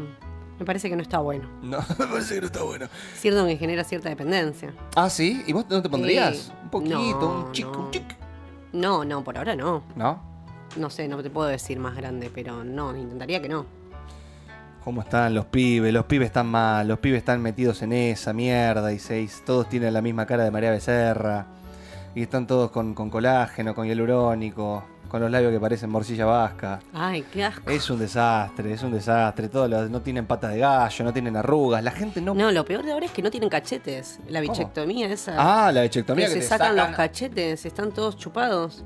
Me parece que no está bueno. No, me parece que no está bueno. Cierto que genera cierta dependencia. Ah, sí. ¿Y vos no te pondrías? Sí. Un poquito, No, un chico, no. un chic. No, no, por ahora no. ¿No? No sé, no te puedo decir más grande, pero no, intentaría que no. ¿Cómo están los pibes? Los pibes están mal, los pibes están metidos en esa mierda y seis, todos tienen la misma cara de María Becerra y están todos con, con colágeno, con hialurónico, con los labios que parecen morcilla vasca. Ay, qué asco. Es un desastre, es un desastre. Todos los- no tienen patas de gallo, no tienen arrugas. La gente no. No, lo peor de ahora es que no tienen cachetes. La ¿Cómo? bichectomía esa. Ah, la bichectomía que, que se te sacan, sacan- los cachetes, están todos chupados.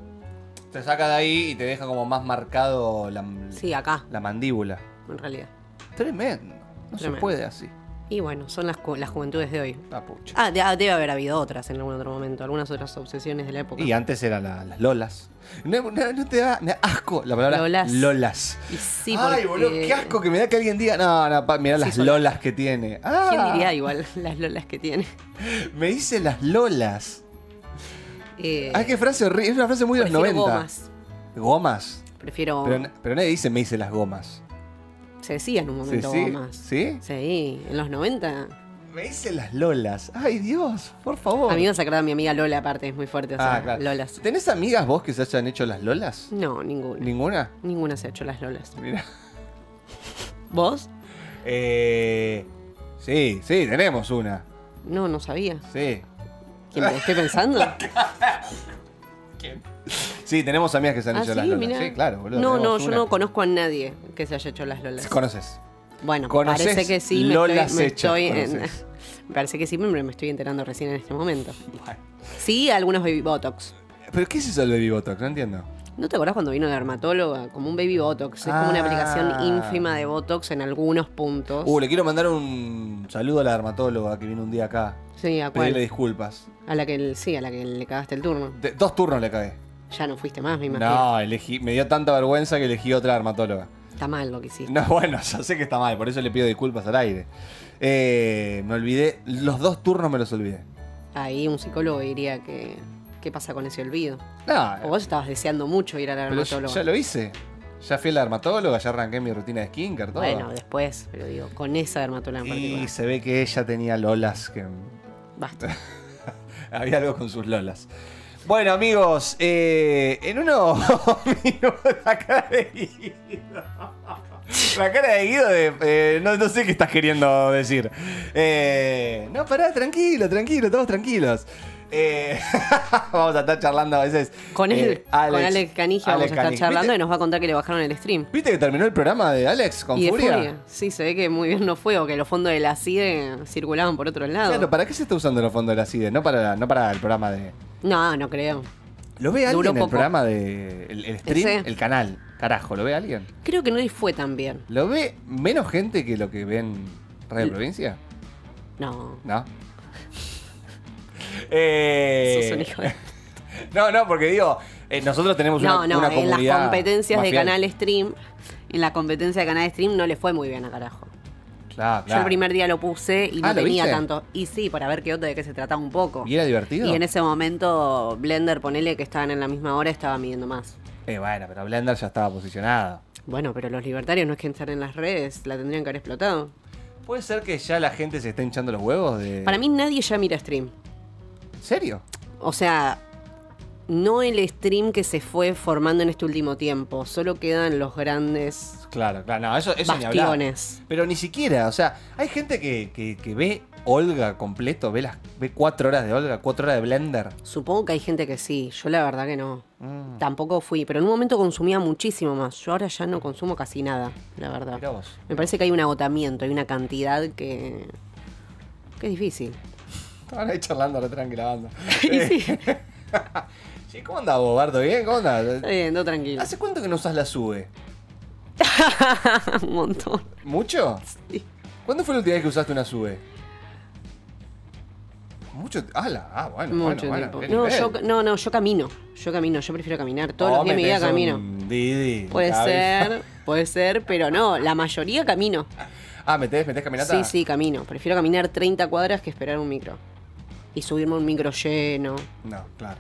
Te saca de ahí y te deja como más marcado la, Sí, acá, la mandíbula. en realidad. Tremendo. No se puede así. Y bueno, son las, las juventudes de hoy. Pucha. Ah, de- ah, debe haber habido otras en algún otro momento, algunas otras obsesiones de la época. Y antes eran la- las lolas. No, no- no te da asco la palabra Lolas. lolas. Y sí, Ay, porque- boludo, qué asco que me da que alguien diga. No, no, pa, mirá Sí, las son- lolas que tiene. Ah, ¿Quién diría igual las lolas que tiene? Me dice las lolas. Eh, Ay, qué frase horrible. Es una frase muy de los prefiero 90. gomas. Gomas. Prefiero. Pero, pero nadie dice me dice las gomas. Se decía en un momento Sí, sí. gomas. ¿Sí? Sí, en los 90. Me dice las lolas. Ay, Dios, por favor. A mí me vas a acordar de mi amiga Lola, aparte, es muy fuerte. O sea, Ah, claro. Lolas. ¿Tenés amigas vos que se hayan hecho las lolas? No, ninguna. ¿Ninguna? Ninguna se ha hecho las Lolas. Mira. ¿Vos? Eh, sí, sí, tenemos una. No, no sabía. Sí. ¿Quién te estoy pensando? Sí, tenemos amigas que se han Ah, hecho sí, las lolas. mirá. Sí, claro, boludo. No, no, yo una. no conozco a nadie que se haya hecho las Lolas. ¿Conoces? Bueno, ¿Conocés parece que sí. Me Lolas estoy, me hechas, estoy en- me parece que sí, pero me estoy enterando recién en este momento. Sí, algunos baby botox. ¿Pero qué es eso del baby botox? No entiendo. ¿No te acordás cuando vino la dermatóloga? Como un baby botox. Es como una Ah. aplicación ínfima de botox en algunos puntos. Uh, le quiero mandar un saludo a la dermatóloga que vino un día acá. sí, ¿a cuál? Pedirle disculpas. A la que sí, a la que le cagaste el turno. De- dos turnos le cagué. Ya no fuiste más, me imagino. No, elegí, me dio tanta vergüenza que elegí otra dermatóloga. Está mal lo que hiciste. No, bueno, ya sé que está mal, por eso le pido disculpas al aire. Eh, me olvidé, los dos turnos me los olvidé. Ahí un psicólogo diría que. ¿Qué pasa con ese olvido? No, O vos estabas deseando mucho ir a la dermatóloga. ya lo hice. Ya fui a la dermatóloga, ya arranqué mi rutina de skincare, todo. Bueno, después, pero digo, con esa dermatóloga en y particular. se ve que ella tenía lolas que... Basta. Había algo con sus lolas. Bueno, amigos, eh, en minutos la cara de Guido. La cara de Guido de. eh, no, no sé qué estás queriendo decir. Eh, no, pará, tranquilo, tranquilo, todos tranquilos. Eh, vamos a estar charlando a veces. Con él, eh, con Alex Canigia vamos Alex a estar charlando ¿Viste, y nos va a contar que le bajaron el stream. viste que terminó el programa de Alex con y de Furia? Furia. Sí, se ve que muy bien no fue o que los fondos de la CIDE circulaban por otro lado. Claro, ¿para qué se está usando los fondos de la CIDE? No para, no para el programa de. No, no creo. ¿Lo ve Duró alguien el poco. programa de. El, el stream? Ese. El canal. Carajo, ¿lo ve alguien? Creo que no le fue tan bien. ¿Lo ve menos gente que lo que ven Radio Provincia? No. ¿No? Eh... Sos un hijo de- No, no, porque digo, eh, nosotros tenemos No, una, no, una en las competencias de fiel. Canal Stream, en la competencia de Canal Stream no le fue muy bien a carajo. Claro, Yo claro. el primer día lo puse y no Ah, ¿lo tenía viste? tanto. Y sí, para ver qué onda de qué se trataba un poco. ¿Y era divertido? Y en ese momento, Blender, ponele que estaban en la misma hora, estaba midiendo más. Eh, bueno, pero Blender ya estaba posicionado. Bueno, pero los libertarios no es que están en las redes, la tendrían que haber explotado. ¿Puede ser que ya la gente se esté hinchando los huevos de. Para mí nadie ya mira stream. ¿Serio? O sea, no el stream que se fue formando en este último tiempo, solo quedan los grandes Claro, claro, no, eso, eso ni bastiones. Pero ni siquiera, o sea, hay gente que, que- que ve Olga completo, ve las ve cuatro horas de Olga, cuatro horas de Blender. Supongo que hay gente que sí, yo la verdad que no. Mm. Tampoco fui, pero en un momento consumía muchísimo más. Yo ahora ya no consumo casi nada, la verdad. Mirá vos. Me parece que hay un agotamiento, hay una cantidad que, que es difícil. Estaban ahí charlando la tranquila banda. Y sí. Sí, ¿cómo andás vos, Barto? ¿Bien? ¿Cómo andás? Está bien, no tranquilo. ¿Hace cuánto que no usas la SUBE? un montón. ¿Mucho? ¿Cuándo fue la última vez que usaste una SUBE? Mucho. ¡Hala! Ah, bueno, Mucho bueno, tiempo. bueno. no, yo, no, no, yo camino. Yo camino, yo prefiero caminar. Todos Oh, los días de mi vida camino. Didi, Puede cabeza. ser, puede ser, pero no, la mayoría camino. Ah, ¿metés, metés caminata? Sí, sí, camino. Prefiero caminar 30 cuadras que esperar un micro. Y subirme un micro lleno. No, claro.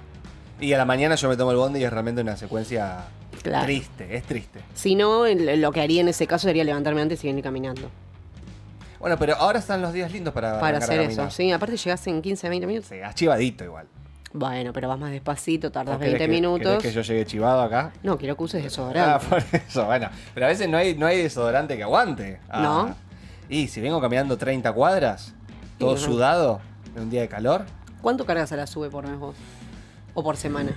Y a la mañana yo me tomo el bondi y es realmente una secuencia Claro. triste, es triste. Si no, lo que haría en ese caso sería levantarme antes y venir caminando. Bueno, pero ahora están los días lindos para, Para hacer eso. Sí, aparte llegás en 15, 20 minutos. Sí, chivadito igual. Bueno, pero vas más despacito, tardas ¿O querés 20 que- minutos. que yo llegue chivado acá? No, quiero que uses Ah, desodorante. por eso, bueno. Pero a veces no hay, no hay desodorante que aguante. Ah. ¿No? Y si vengo caminando 30 cuadras, todo sudado, de un día de calor. ¿Cuánto cargas a la sube por mes vos? ¿O por semana?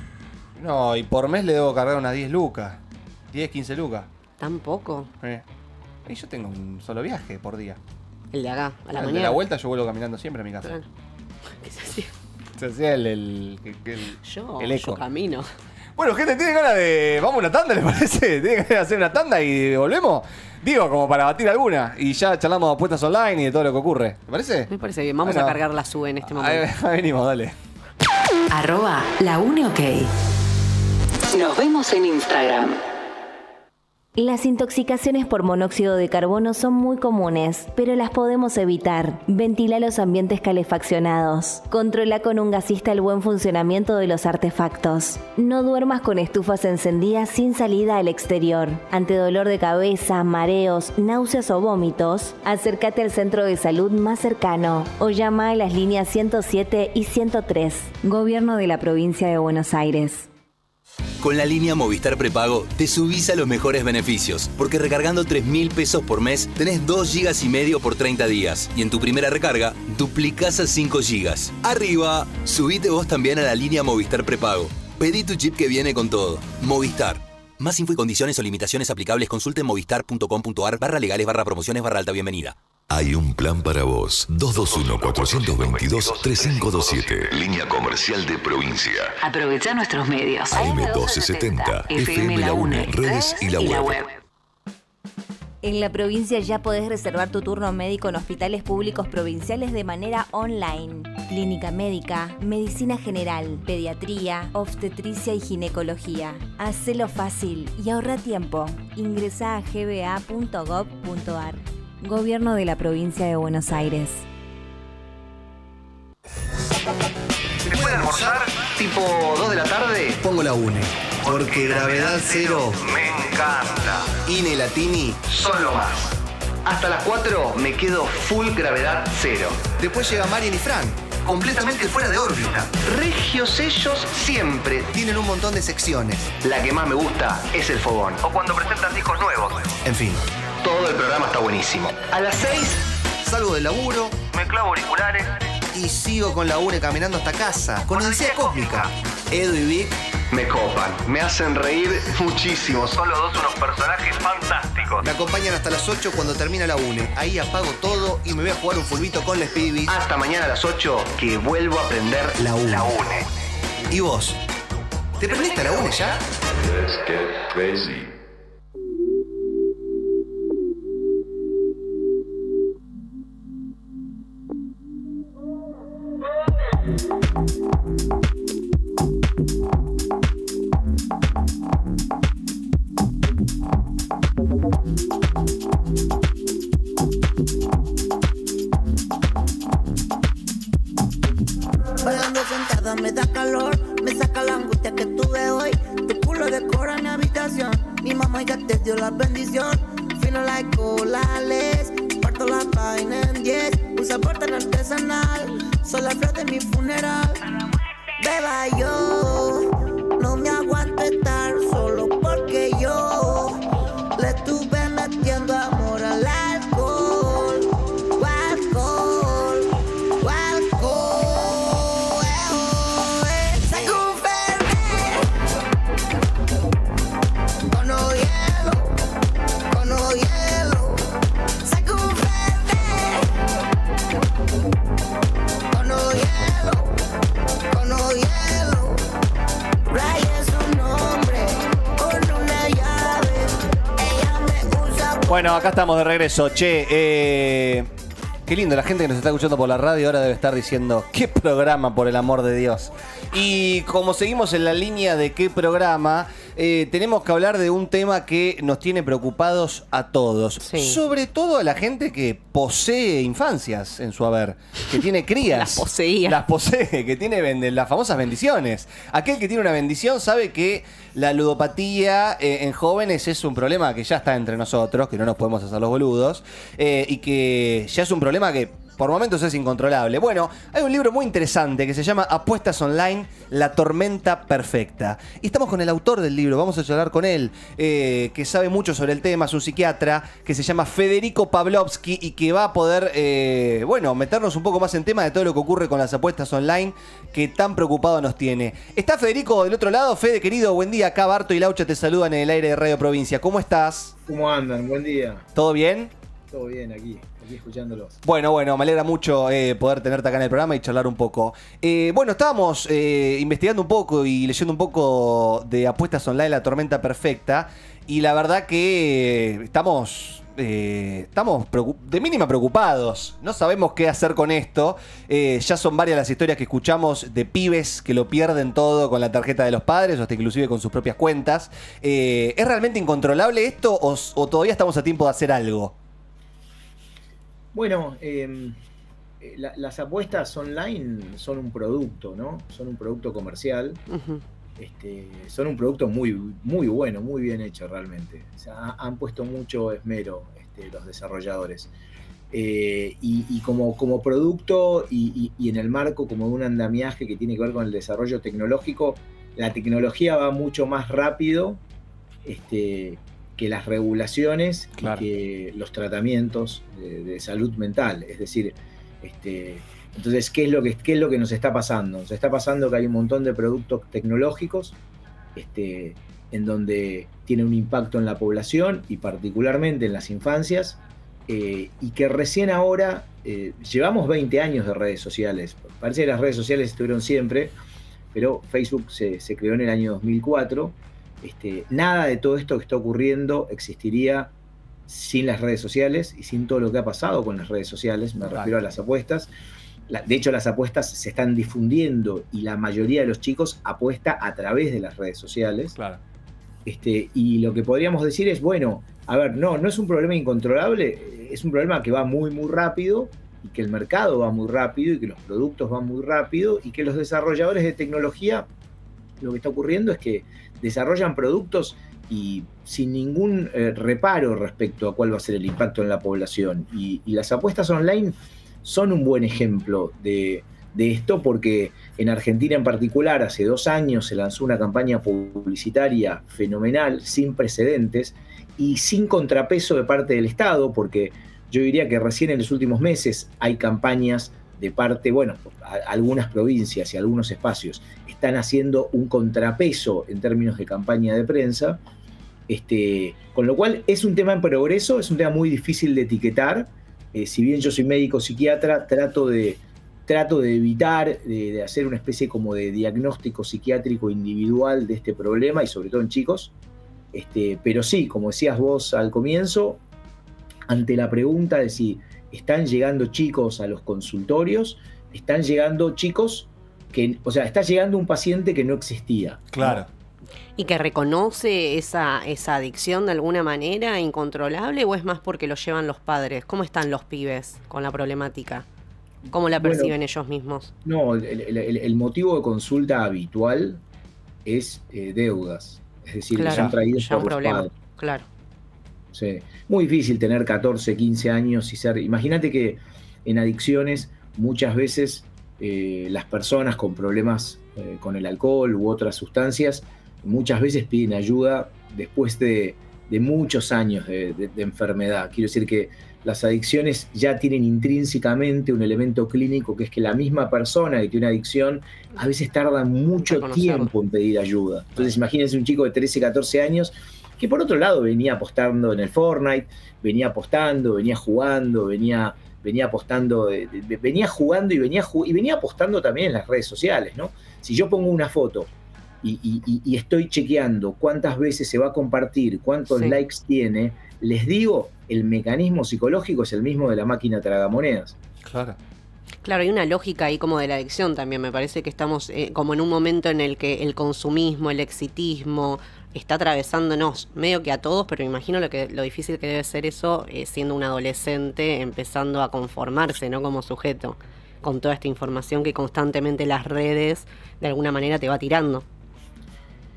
No, y por mes le debo cargar unas 10 lucas. 10, 15 lucas. ¿Tampoco? Eh. Y yo tengo un solo viaje por día. El de acá, a la El de mañana. la vuelta yo vuelvo caminando siempre a mi casa. ¿Qué se hacía? Se hacía el, el, el- Yo, el eco. yo camino. Bueno, gente, ¿tiene ganas de. Vamos a una tanda, ¿les parece? ¿Tiene ganas de hacer una tanda y volvemos? Digo, como para batir alguna. Y ya charlamos de apuestas online y de todo lo que ocurre. ¿Te parece? Me parece bien. Vamos Bueno. a cargar la sube en este momento. ahí venimos, dale. Arroba la Uni OK. Nos vemos en Instagram. Las intoxicaciones por monóxido de carbono son muy comunes, pero las podemos evitar. Ventila los ambientes calefaccionados. Controla con un gasista el buen funcionamiento de los artefactos. No duermas con estufas encendidas sin salida al exterior. Ante dolor de cabeza, mareos, náuseas o vómitos, acércate al centro de salud más cercano o llama a las líneas 107 y 103. Gobierno de la provincia de Buenos Aires. Con la línea Movistar Prepago te subís a los mejores beneficios, porque recargando 3 mil pesos por mes tenés 2 gigas y medio por 30 días. Y en tu primera recarga, duplicás a 5 gigas. ¡Arriba! Subite vos también a la línea Movistar Prepago. Pedí tu chip que viene con todo. Movistar. Más info y condiciones o limitaciones aplicables consulte en movistar.com.ar barra legales barra promociones barra alta bienvenida. Hay un plan para vos. 221-422-3527. Línea comercial de provincia. Aprovecha nuestros medios. AM1270. FM La UNE. Redes y la web. En la provincia ya podés reservar tu turno médico en hospitales públicos provinciales de manera online. Clínica médica, medicina general, pediatría, obstetricia y ginecología. Hacelo fácil y ahorra tiempo. Ingresa a gba.gov.ar. Gobierno de la provincia de Buenos Aires. Después de almorzar, tipo 2 de la tarde, pongo la UNE. Porque gravedad cero Me encanta. Ine Latini son lo más. Hasta las 4 me quedo full gravedad cero. Después llega Marian y Fran, completamente fuera de órbita. Regios ellos siempre. Tienen un montón de secciones. La que más me gusta es el fogón. O cuando presentan discos nuevos. En fin, todo el programa está buenísimo. A las 6 salgo del laburo Me clavo auriculares. y sigo con la UNE caminando hasta casa, con Odisea Cósmica. Edu y Vic Me copan, me hacen reír muchísimo. Son los dos unos personajes fantásticos. me acompañan hasta las 8 cuando termina la UNE. Ahí apago todo y me voy a jugar un fulbito con les pibis. Hasta mañana a las 8 que vuelvo a aprender La UNE. La UNE. ¿Y vos? ¿Te prendiste a la UNE ya? Let's get crazy. Bailando sentada me da calor, me saca la angustia que tuve hoy. Tu culo decora mi habitación, mi mamá ya te dio la bendición. Fino like colales, parto la vaina en 10. Un sabor tan artesanal, soy la flor de mi funeral. Beba yo, Bueno, acá estamos de regreso. Che, eh, qué lindo, la gente que nos está escuchando por la radio ahora debe estar diciendo, ¿qué programa, por el amor de Dios? Y como seguimos en la línea de qué programa, eh, tenemos que hablar de un tema que nos tiene preocupados a todos. Sobre todo a la gente que posee infancias en su haber, que tiene crías. Las poseía. Las posee, que tiene bende- las famosas bendiciones. Aquel que tiene una bendición sabe que la ludopatía eh, en jóvenes es un problema que ya está entre nosotros, que no nos podemos hacer los boludos, eh, y que ya es un problema que por momentos es incontrolable. Bueno, hay un libro muy interesante que se llama Apuestas Online, La Tormenta Perfecta. Y estamos con el autor del libro, vamos a charlar con él, eh, que sabe mucho sobre el tema, es un psiquiatra, que se llama Federico Pavlovsky y que va a poder, eh, bueno, meternos un poco más en tema de todo lo que ocurre con las apuestas online que tan preocupado nos tiene. Está Federico del otro lado, Fede querido, buen día, acá Barto y Laucha te saludan en el aire de Radio Provincia. ¿Cómo estás? ¿Cómo andan? Buen día. ¿Todo bien? Todo bien aquí, Bueno, bueno, me alegra mucho eh, poder tenerte acá en el programa y charlar un poco. Eh, bueno, estábamos eh, investigando un poco y leyendo un poco de apuestas online, la tormenta perfecta, y la verdad que estamos... estamos de mínima preocupados, no sabemos qué hacer con esto. Ya son varias las historias que escuchamos de pibes que lo pierden todo con la tarjeta de los padres o hasta inclusive con sus propias cuentas. ¿Es realmente incontrolable esto o todavía estamos a tiempo de hacer algo? Bueno, eh, eh, la- las apuestas online son un producto, ¿no? Son un producto comercial. Este, son un producto muy, muy bueno, muy bien hecho realmente. O sea, ha- han puesto mucho esmero este, los desarrolladores. Eh, y, y como, como producto y, y- y en el marco como de un andamiaje que tiene que ver con el desarrollo tecnológico, la tecnología va mucho más rápido este, que las regulaciones y que los tratamientos de, de salud mental. Es decir, este, entonces, ¿qué es, lo que, ¿qué es lo que nos está pasando? Nos está pasando que hay un montón de productos tecnológicos este, en donde tiene un impacto en la población y particularmente en las infancias, eh, y que recién ahora eh, llevamos 20 años de redes sociales. Parece que las redes sociales estuvieron siempre, pero Facebook se, se creó en el año 2004. Este, nada de todo esto que está ocurriendo existiría sin las redes sociales y sin todo lo que ha pasado con las redes sociales, me refiero a las apuestas. La- de hecho, las apuestas se están difundiendo y la mayoría de los chicos apuesta a través de las redes sociales. Este, y lo que podríamos decir es, bueno, a ver, no, no es un problema incontrolable, es un problema que va muy, muy rápido y que el mercado va muy rápido y que los productos van muy rápido y que los desarrolladores de tecnología, lo que está ocurriendo es que desarrollan productos y sin ningún eh, reparo respecto a cuál va a ser el impacto en la población. Y, las apuestas online son un buen ejemplo de, de esto porque en Argentina en particular hace dos años se lanzó una campaña publicitaria fenomenal, sin precedentes y sin contrapeso de parte del Estado, porque yo diría que recién en los últimos meses hay campañas de parte, bueno, algunas provincias y algunos espacios están haciendo un contrapeso en términos de campaña de prensa, este, con lo cual es un tema en progreso, es un tema muy difícil de etiquetar. Eh, si bien yo soy médico psiquiatra, trato de, trato de evitar de, hacer una especie como de diagnóstico psiquiátrico individual de este problema y sobre todo en chicos. Este, pero sí, como decías vos al comienzo, ante la pregunta de si están llegando chicos a los consultorios, están llegando chicos que, o sea, está llegando un paciente que no existía. Claro. ¿Y que reconoce esa, esa adicción de alguna manera incontrolable o es más porque lo llevan los padres? ¿Cómo están los pibes con la problemática? ¿Cómo la Bueno, perciben ellos mismos? No, el, el- el- el motivo de consulta habitual es eh, deudas. Es decir, que Claro, son traídos ya un los problema. padres. Claro. Sí. Muy difícil tener 14, 15 años y ser. Imagínate que en adicciones muchas veces eh, las personas con problemas eh, con el alcohol u otras sustancias muchas veces piden ayuda después de, de muchos años de, de- de enfermedad. Quiero decir que las adicciones ya tienen intrínsecamente un elemento clínico que es que la misma persona que tiene una adicción a veces tarda mucho tiempo en pedir ayuda. Entonces imagínense un chico de 13, 14 años que por otro lado venía apostando en el Fortnite, venía apostando, venía jugando, venía, venía apostando, de- de- venía jugando y venía, y venía apostando también en las redes sociales, ¿no? Si yo pongo una foto y, y- y- y estoy chequeando cuántas veces se va a compartir, cuántos Sí. likes tiene, les digo, el mecanismo psicológico es el mismo de la máquina tragamonedas. Claro. Claro, hay una lógica ahí como de la adicción también. Me parece que estamos eh, como en un momento en el que el consumismo, el exitismo está atravesándonos medio que a todos, pero me imagino lo que lo difícil que debe ser eso eh, siendo un adolescente empezando a conformarse, ¿no? Como sujeto con toda esta información que constantemente las redes de alguna manera te va tirando.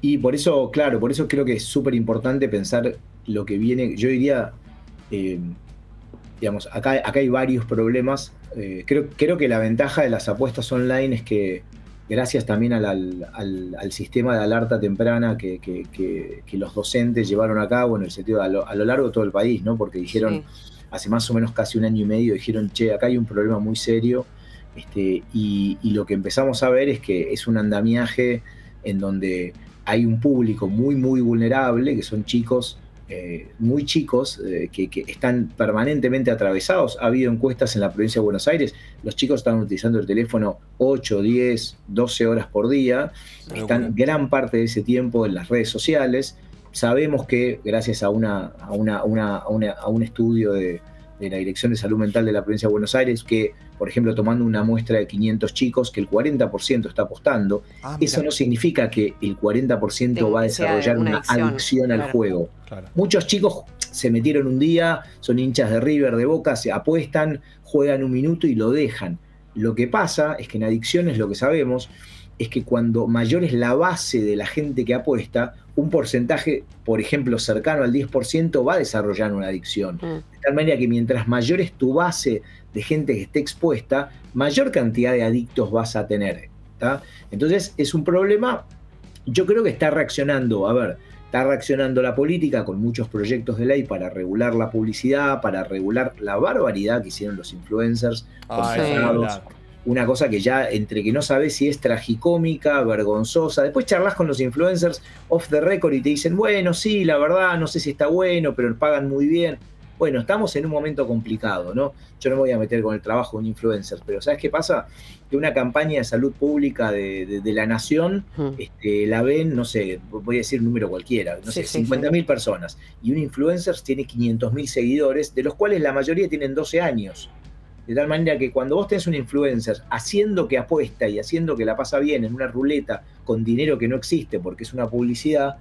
Y por eso, claro, por eso creo que es súper importante pensar lo que viene. Yo diría, eh, digamos, acá, acá hay varios problemas. Eh, creo, creo que la ventaja de las apuestas online es que, gracias también al, al- al- al sistema de alerta temprana que, que- que- que los docentes llevaron a cabo, en el sentido a lo, a lo largo de todo el país, ¿no? Porque dijeron, hace más o menos casi un año y medio, dijeron, che, acá hay un problema muy serio. Este, y, y lo que empezamos a ver es que es un andamiaje en donde hay un público muy, muy vulnerable, que son chicos, eh, muy chicos, eh, que, que están permanentemente atravesados. Ha habido encuestas en la provincia de Buenos Aires, los chicos están utilizando el teléfono 8, 10, 12 horas por día, están gran parte de ese tiempo en las redes sociales. Sabemos que gracias a, una, a una- a una- a un estudio de, de la Dirección de Salud Mental de la provincia de Buenos Aires, que, por ejemplo, tomando una muestra de 500 chicos, que el 40% está apostando, Ah, eso no significa que el 40% va a desarrollar una una adicción, adicción, al juego. Claro. Muchos chicos se metieron un día, son hinchas de River, de Boca, se apuestan, juegan un minuto y lo dejan. Lo que pasa es que en adicciones lo que sabemos es que cuando mayor es la base de la gente que apuesta, un porcentaje, por ejemplo, cercano al 10% va a desarrollar una adicción. De tal manera que mientras mayor es tu base de gente que esté expuesta, mayor cantidad de adictos vas a tener. ¿tá? Entonces es un problema, yo creo que está reaccionando, a ver, está reaccionando la política con muchos proyectos de ley para regular la publicidad, para regular la barbaridad que hicieron los influencers Ah, contratados. Una cosa que ya entre que no sabes si es tragicómica, vergonzosa. Después charlas con los influencers off the record y te dicen, bueno, sí, la verdad, no sé si está bueno, pero pagan muy bien. Bueno, estamos en un momento complicado, ¿no? Yo no me voy a meter con el trabajo de un influencer, pero ¿sabes qué pasa? Que una campaña de salud pública de, de- de la nación este, la ven, no sé, voy a decir un número cualquiera, no Sí, sé, sí, 50.000 personas. Y un influencer tiene 500.000 seguidores, de los cuales la mayoría tienen 12 años. De tal manera que cuando vos tenés un influencer haciendo que apuesta y haciendo que la pasa bien en una ruleta con dinero que no existe porque es una publicidad,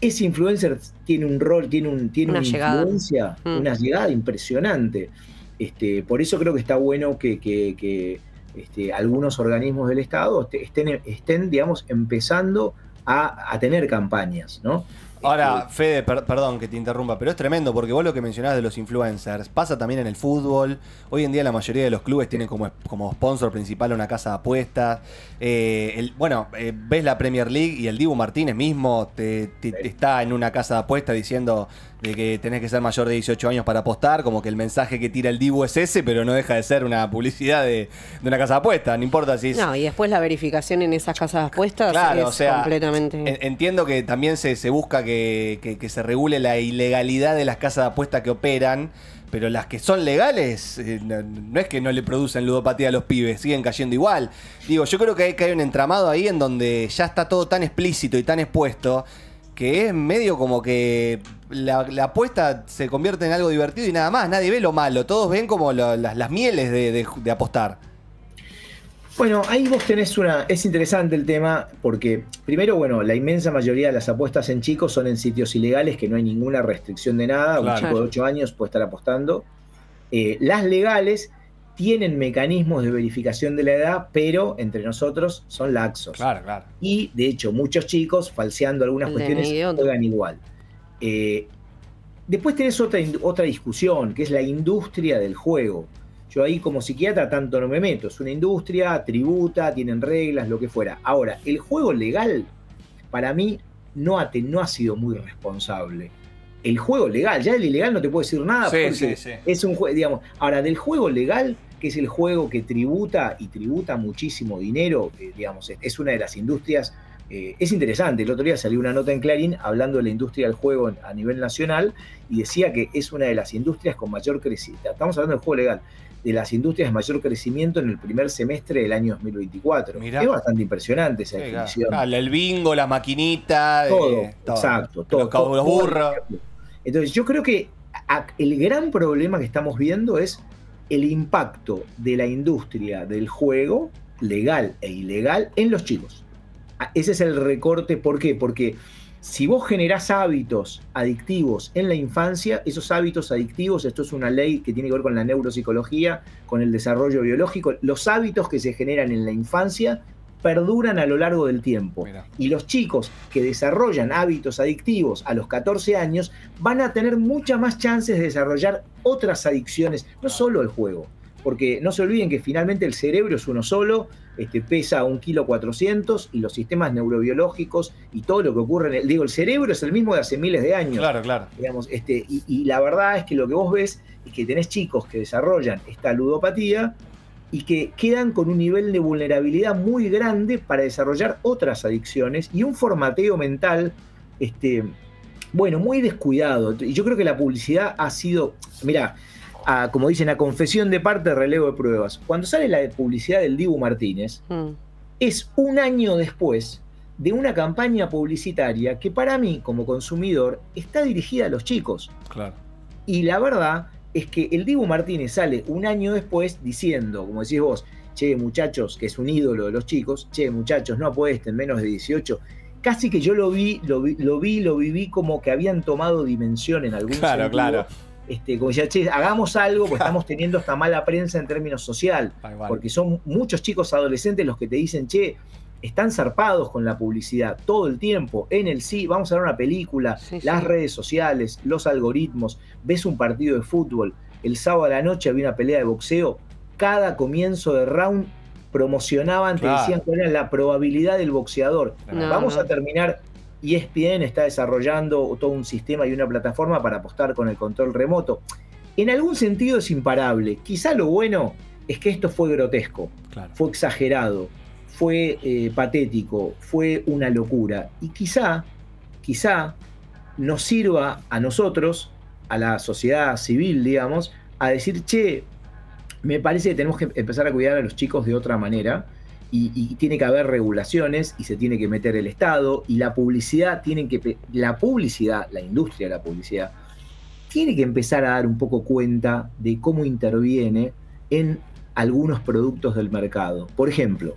ese influencer tiene un rol, tiene, un, tiene Una una, llegada. influencia, Mm. una llegada impresionante. Este, por eso creo que está bueno que, que- que, este, algunos organismos del Estado estén, estén digamos, empezando a, a tener campañas, ¿no? Ahora, Fede, per- perdón que te interrumpa, pero es tremendo porque vos lo que mencionabas de los influencers pasa también en el fútbol. Hoy en día la mayoría de los clubes tienen como, como sponsor principal una casa de apuestas. Eh, el- bueno, eh, ves la Premier League y el Dibu Martínez mismo te, te- te está en una casa de apuestas diciendo de que tenés que ser mayor de 18 años para apostar, como que el mensaje que tira el Dibu es ese, pero no deja de ser una publicidad de, de una casa de apuestas, no importa si es... No, y después la verificación en esas casas puestas Claro, es o sea, completamente. en- entiendo que también se, se busca que, que- se regule la ilegalidad de las casas de apuestas que operan, pero las que son legales, eh, no, es que no le producen ludopatía a los pibes, siguen cayendo igual. Digo, yo creo que hay, un entramado ahí en donde ya está todo tan explícito y tan expuesto que es medio como que la, apuesta se convierte en algo divertido y nada más, nadie ve lo malo, todos ven como las, mieles de- de apostar. Bueno, ahí vos tenés una. Es interesante el tema porque, primero, bueno, la inmensa mayoría de las apuestas en chicos son en sitios ilegales que no hay ninguna restricción de nada. Claro. Un chico de 8 años puede estar apostando. Eh, las legales tienen mecanismos de verificación de la edad, pero entre nosotros son laxos. Claro, claro. Y de hecho, muchos chicos, falseando algunas cuestiones, juegan igual. Eh, después tenés otra, otra discusión, que es la industria del juego. Yo ahí como psiquiatra tanto no me meto. Es una industria, tributa, tienen reglas, lo que fuera. Ahora, el juego legal, para mí, no ha, te- no ha sido muy responsable. El juego legal, ya el ilegal no te puedo decir nada Sí, porque sí, sí. es un juego, digamos. Ahora, del juego legal, que es el juego que tributa y tributa muchísimo dinero, eh, digamos, es, una de las industrias. eh, es interesante, el otro día salió una nota en Clarín hablando de la industria del juego a nivel nacional y decía que es una de las industrias con mayor crecimiento. Estamos hablando del juego legal, de las industrias de mayor crecimiento en el primer semestre del año 2024. Mirá. Es bastante impresionante esa definición. el bingo, la maquinita, Todo, eh, exacto, todo. Los, todo. burros. Entonces, yo creo que el gran problema que estamos viendo es el impacto de la industria del juego, legal e ilegal, en los chicos. A- Ese es el recorte. ¿Por qué? Porque si vos generás hábitos adictivos en la infancia, esos hábitos adictivos, esto es una ley que tiene que ver con la neuropsicología, con el desarrollo biológico, los hábitos que se generan en la infancia perduran a lo largo del tiempo. Y los chicos que desarrollan hábitos adictivos a los 14 años van a tener muchas más chances de desarrollar otras adicciones, no solo el juego. Porque no se olviden que finalmente el cerebro es uno solo, este, pesa un kilo 400 y los sistemas neurobiológicos y todo lo que ocurre en el. Digo, el cerebro es el mismo de hace miles de años. Claro, claro. Digamos, este, y, y la verdad es que lo que vos ves es que tenés chicos que desarrollan esta ludopatía y que quedan con un nivel de vulnerabilidad muy grande para desarrollar otras adicciones y un formateo mental, este, bueno, muy descuidado. Y yo creo que la publicidad ha sido, mira, a- como dicen, a confesión de parte, relevo de pruebas. Cuando sale la publicidad del Dibu Martínez, Mm. es un año después de una campaña publicitaria que para mí, como consumidor, está dirigida a los chicos. Claro. Y la verdad es que el Dibu Martínez sale un año después diciendo, como decís vos, che, muchachos, que es un ídolo de los chicos, che, muchachos, no apuesten menos de 18. Casi que yo lo vi, lo vi, lo vi, lo viví como que habían tomado dimensión en algún Claro, sentido. claro. Este, como decía, che, hagamos algo, porque estamos teniendo esta mala prensa en términos social. Porque son muchos chicos adolescentes los que te dicen, che, están zarpados con la publicidad todo el tiempo. En el sí, vamos a ver una película, las redes sociales, los algoritmos, ves un partido de fútbol, el sábado a la noche había una pelea de boxeo, cada comienzo de round promocionaban, Claro. te decían cuál era la probabilidad del boxeador. No, vamos no. a terminar. E ESPN está desarrollando todo un sistema y una plataforma para apostar con el control remoto. En algún sentido es imparable. Quizá lo bueno es que esto fue grotesco, Claro. fue exagerado, fue eh, patético, fue una locura. Y quizá, quizá nos sirva a nosotros, a la sociedad civil, digamos, a decir, che, me parece que tenemos que empezar a cuidar a los chicos de otra manera. Y, y tiene que haber regulaciones y se tiene que meter el Estado y la publicidad tiene que la publicidad, la industria de la publicidad tiene que empezar a dar un poco cuenta de cómo interviene en algunos productos del mercado. Por ejemplo,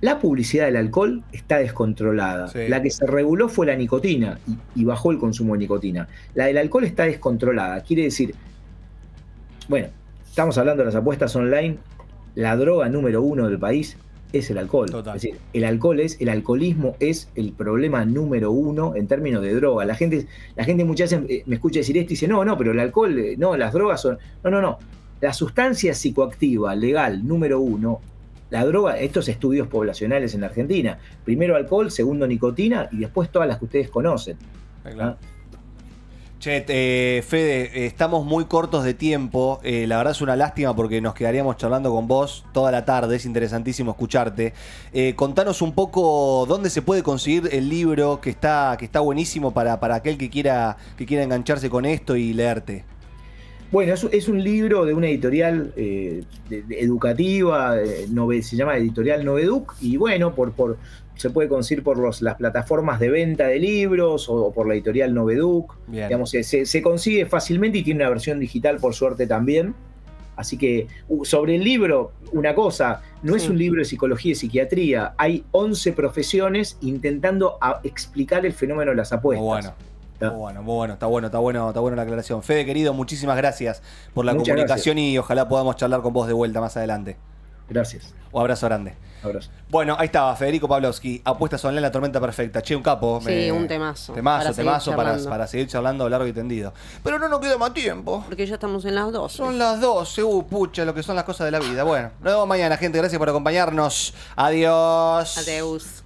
la publicidad del alcohol está descontrolada. Sí. La que se reguló fue la nicotina y, y bajó el consumo de nicotina. La del alcohol está descontrolada. Quiere decir, bueno, estamos hablando de las apuestas online, la droga número uno del país, es el alcohol. Es decir, el alcohol es, el alcoholismo es el problema número uno en términos de droga. La gente, la gente muchas veces eh, me escucha decir esto y dice, no, no, pero el alcohol, eh, no, las drogas son. No, no, no. La sustancia psicoactiva legal número uno, la droga, estos estudios poblacionales en Argentina. Primero alcohol, segundo nicotina y después todas las que ustedes conocen. ¿Ah? Che, eh, Fede, estamos muy cortos de tiempo. Eh, la verdad es una lástima porque nos quedaríamos charlando con vos toda la tarde. Es interesantísimo escucharte. Eh, contanos un poco dónde se puede conseguir el libro que está, que está buenísimo para, para aquel que quiera, que quiera engancharse con esto y leerte. Bueno, es, un libro de una editorial eh, educativa, se llama Editorial Noveduc, y bueno, por, por, se puede conseguir por los, las plataformas de venta de libros o, por la editorial Noveduc. Bien. Digamos, se, consigue fácilmente y tiene una versión digital por suerte también. Así que sobre el libro, una cosa, no es un libro de psicología y psiquiatría, hay 11 profesiones intentando explicar el fenómeno de las apuestas. bueno. Muy bueno, muy bueno, está bueno, está bueno, está bueno la aclaración. Fede, querido, muchísimas gracias por la Muchas comunicación y ojalá podamos charlar con vos de vuelta más adelante. Gracias. Un abrazo grande. Abrazo. Bueno, ahí estaba, Federico Pavlovsky, apuestas online, la tormenta perfecta. Che, un capo. Sí, un temazo. Temazo, Para temazo para, seguir charlando largo y tendido. Pero no nos queda más tiempo. Porque ya estamos en las dos. Son las 12, uh, pucha, lo que son las cosas de la vida. Bueno, nos vemos mañana, gente. Gracias por acompañarnos. Adiós. Adeus.